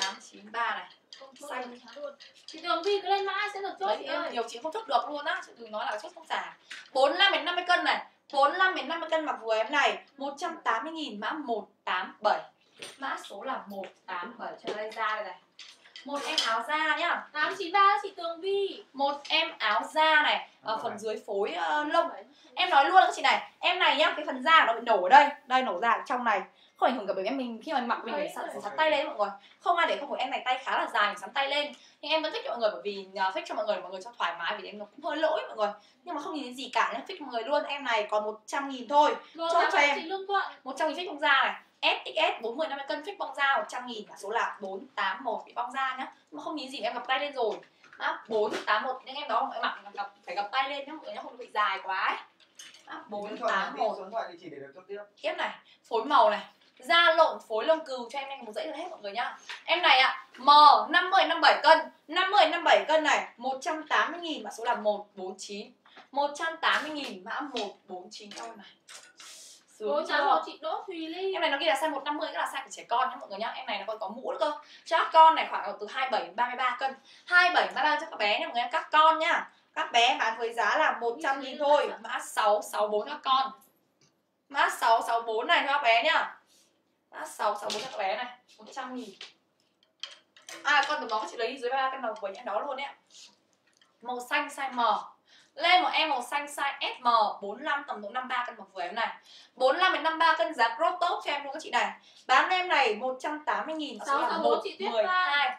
893 này. Xanh. thì luôn. Chị Tường Vi cứ lên mãi sẽ được chốt Đấy ơi. nhiều chị không chốt được luôn á Chị đừng nói là chốt không giả 45 đến 50 cân này. 45 đến 50 cân mặc vừa em này. 180 nghìn mã 187 Mã số là 187 cho đây ra đây này một em áo da nhá. 893 chị Tường Vi. Một em áo da này ở phần dưới phối ờ, lông. Em nói luôn các chị này em này nhá cái phần da nó bị nổ ở đây. Đây nổ ra ở trong này. Không ảnh hưởng cả bởi vì em mình khi mà mặc mình phải sắn, sắn tay lên mọi người. Không ai để không của em này tay khá là dài sắn tay lên. Nhưng em vẫn thích cho mọi người bởi vì uh, fix cho mọi người mọi người cho thoải mái vì em nó cũng hơi lỗi mọi người. Nhưng mà không nhìn thấy gì cả nhá fix cho mọi người luôn. Em này còn 100 nghìn thôi. Tám cho em. chị Lương Thuận 100 nghìn fix bong da này SXS 40 50 cân fix bong da 100 nghìn cả số là 481 bị bong da nhá. Mà không nhìn gì em gặp tay lên rồi. Mã 481 nhưng em đó em mặc gặp phải gặp tay lên nhá mọi người nhá không bị dài quá ấy. Mã Điện thoại nhắn tin 481 số điện thoại địa chỉ để được chốt tiếp. tiếp này phối màu này da lộn phối lông cừu cho em nhanh một dãy là hết mọi người nhá. Em này ạ M 50 57 cân 50 57 cân này 180 nghìn mã số là 149 180 nghìn mã 149 cho em này Đồ chưa? 81 chị Đỗ Thùy Ly Em này nó ghi là size 150 tức là size của trẻ con nhá mọi người nhá. Em này nó còn có mũ nữa cơ. Cho các con này khoảng từ 27 đến 33 cân. 27 33 cho các bé nhá mọi người. Các con nhá. Các bé bán với giá là 100 nghìn thôi. Mã 664 cho các con. Mã 664 này cho các bé nhá. Mã 664 cho các bé này. 100 nghìn. À con tụi nó chị lấy dưới 3 cân đầu với nhãn đó luôn đấy ạ. Màu xanh size M. Lên một em màu xanh size SM 45 tầm độ 53 cân mặc vừa em này. 45 đến 53 cân giá crop top cho em luôn các chị này. Bán em này 180 nghìn Số là 664 1, chị Tuyết 12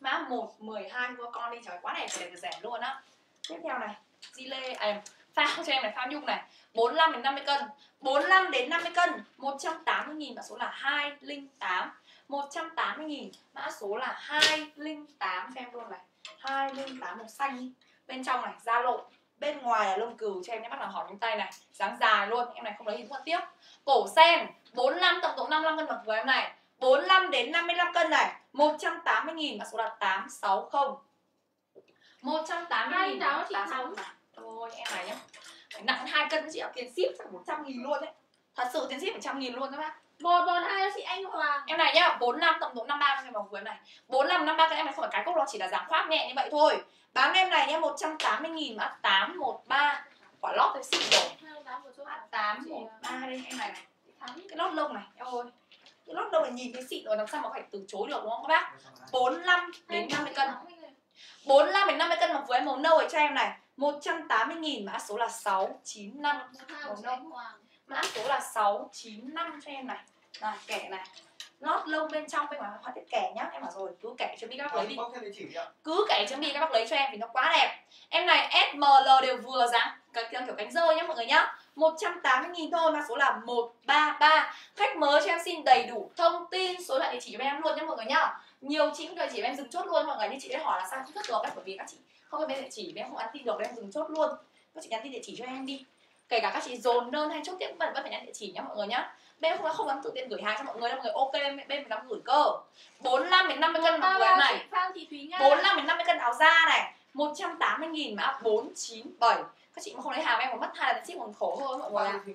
Mã 1, 12 mua con đi trời quá đẹp đẹp rẻ luôn á. Tiếp theo này Di lê, à, phao cho em này phao nhung này. 45 đến 50 cân. 45 đến 50 cân 180 nghìn mã số là 208 180 nghìn mã số là 208 cho em luôn này. 208 màu xanh. Bên trong này da lộn bên ngoài là lông cừu cho em nhé bắt đầu hỏi cánh tay này. Dáng dài luôn em này không lấy thì không tiếp. Cổ sen 45 tổng cộng 55 cân mặc vừa em này. 45 đến 55 cân này. 180 nghìn mã số là 860 180 nghìn tám chị 860 Thôi em này nhá. Nặng 2 cân chị ạ tiền ship phải 100 nghìn luôn đấy. Thật sự tiền ship 100 nghìn luôn các bác một một hai cho chị anh Hoàng. Em này nhá 45 tổng cộng 53 cho em vào em này. 45 53 cân em này không phải cái cốc nó chỉ là dáng khoác nhẹ như vậy thôi. Bán em này nhá 180 nghìn mã 813 Quả lót tôi xịn rồi. Tám một 813 đây em này này. Cái lót lông này em ơi. Cái lót lông này nhìn thấy xịn rồi làm sao mà phải từ chối được đúng không các bác? 45 đến 50 cân. 45 đến 50 cân mặc với màu nâu ở cho em này. 180 nghìn mã số là 695 một hai Hoàng Mã số là 695 cho em này. Này kẻ này. Lót lông bên trong bên ngoài hoa tiết kẻ nhá. Em bảo rồi cứ kẻ cho mi các bác lấy đi. Cứ kẻ cho mi các bác lấy cho em thì nó quá đẹp. Em này SML đều vừa dáng cái kiểu cánh rơi nhá mọi người nhá. 180 nghìn thôi mã số là 133 Khách mới cho em xin đầy đủ thông tin Số lại địa chỉ cho em luôn nhá mọi người nhá. Nhiều chị cũng đợi chị em dừng chốt luôn mọi người. Nhưng chị đã hỏi là sao không thức được đấy Bởi vì các chị không có bên địa chỉ em không nhắn tin được em dừng chốt luôn. Các chị nhắn tin địa chỉ cho em đi Kể cả các chị dồn đơn hay chốt tiếp vẫn vẫn phải nhắn địa chỉ nhá mọi người nhá. Bên không không dám tự tiện gửi hàng cho mọi người đâu mọi người ok bên mình dám gửi cơ. 45 đến 50 cân mặc vừa này. Phan Thị Thúy Nga 45 đến 50 cân áo da này. 180 nghìn mã 497 các chị mà không lấy hàng em còn mất hai lần ship còn khổ hơn mọi người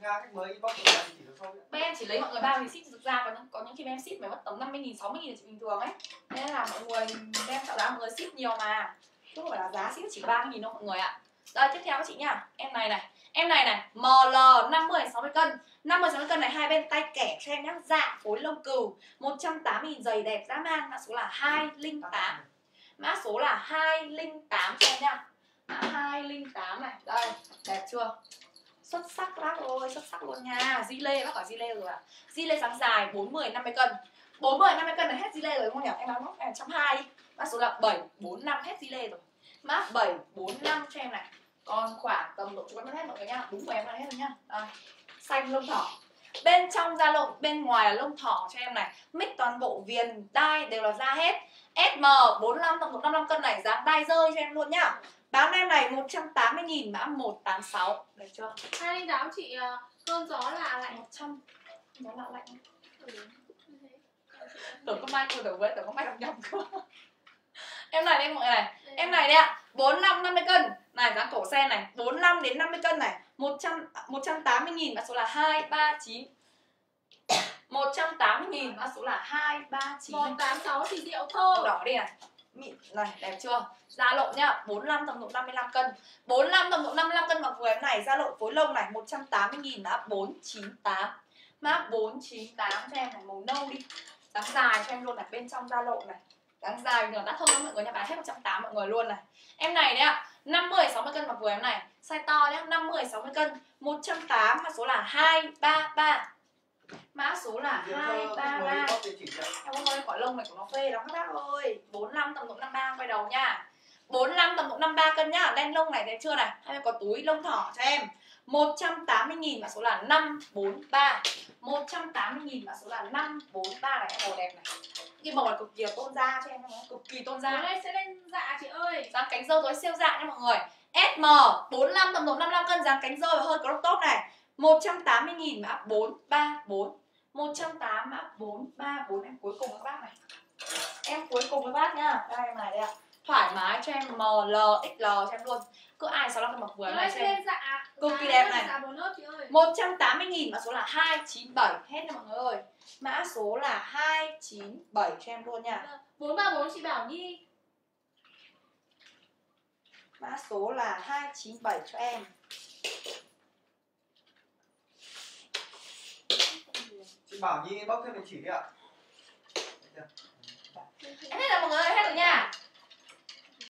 bên em chỉ lấy mọi người bao thì ship thực ra có những có những khi bên em ship phải mất tầm 50 nghìn 60 nghìn là chị bình thường ấy. Nên là mọi người bên em tạo giá mọi người ship nhiều mà. Chứ không phải là giá ship chỉ 30 nghìn đâu mọi người ạ. Rồi tiếp theo các chị nhá. Em này này em này này ML 50 60 cân. 50 60 cân này, hai bên tay kẻ cho em nhá. Dạ phối lông cừu 180 000 giày đẹp dã man, mã số là 208 mã số là 208 cho em nhá. Mã 208 này, đây, đẹp chưa? Xuất sắc bác ơi xuất sắc luôn nha. Di lê, bác hỏi di lê rồi ạ di lê sáng dài 40 50 cân. 40 50 cân là hết di lê rồi đúng không nhỉ? Em nói em trăm hai. Mã số là 745 hết di lê rồi. Mã 745 cho em này còn khoảng tầm độ chục em hết mọi người nhá. Đúng của em là hết rồi nhá. Đây. xanh lông thỏ. Bên trong da lông bên ngoài là lông thỏ cho em này. Mix toàn bộ viền đai đều là da hết. SM 45 tổng cộng 55 cân này dáng đai rơi cho em luôn nhá. Bán em này 180 nghìn mã 186 Được chưa? hai linh tám chị ờ, cơn gió lạ lạnh. 100 Nó lạ lạnh. Ừ, Tưởng có mai cô tưởng với tưởng có mai đọc nhầm cơ. [LAUGHS] Em này đây mọi người này. Em này đây ạ 45 50 cân Này dáng cổ sen này 45 đến 50 cân này 100 180 nghìn mã số là 239 180 [COUGHS] nghìn mã số là 239 một tám sáu chị Diệu Màu Thơ đỏ đi này. Mịn này đẹp chưa? Da lộn nhá 45 tổng cộng 55 cân. 45 tổng cộng 55 cân mặc vừa em này da lộn phối lông này 180 nghìn mã 498 mã 498 cho em này màu nâu đi. Dáng dài cho em luôn này bên trong da lộn này. Dáng dài thường đắt hơn mọi người nha bán hết 180 mọi người luôn này. Em này đấy ạ 50 60 cân mặc vừa em này. Size to nhá 50 60 cân. 180 mã số là 233 mã số là Việc cho khách mới 233 inbox địa chỉ đi ạ Em ơi, quả lông này của nó phê lắm các bác ơi. 45 tầm độ 53 quay đầu nha. 45 tầm độ 53 cân nhá. Đen lông này thấy chưa này? Hay có túi lông thỏ cho em 180 nghìn mã số là 543 180 nghìn mã số là 543 này em màu đẹp này. Cái màu này cực kỳ tôn da cho em cực kỳ tôn da. Nay sẽ lên dạ chị ơi. Dáng cánh dâu tối siêu dạng nha mọi người. SM 45 tầm độ 55 cân dáng cánh dâu và hơi crop top này. 180 nghìn mã 434 180 mã 434 em cuối cùng các bác này. Em cuối cùng với bác nhá đây em này đây ạ thoải mái cho em ML XL cho em luôn. Cứ ai 65 cân mặc vừa này cho em. dạ. Cực dạ kỳ đẹp này. Dạ bốn lớp chị ơi. 180 nghìn mã số là 297 hết nha mọi người ơi. Mã số là 297 cho em luôn nha. Bốn ba bốn chị Bảo Nhi. Mã số là 297 cho em. Chị bảo nhi inbox thêm địa chỉ đi ạ. Em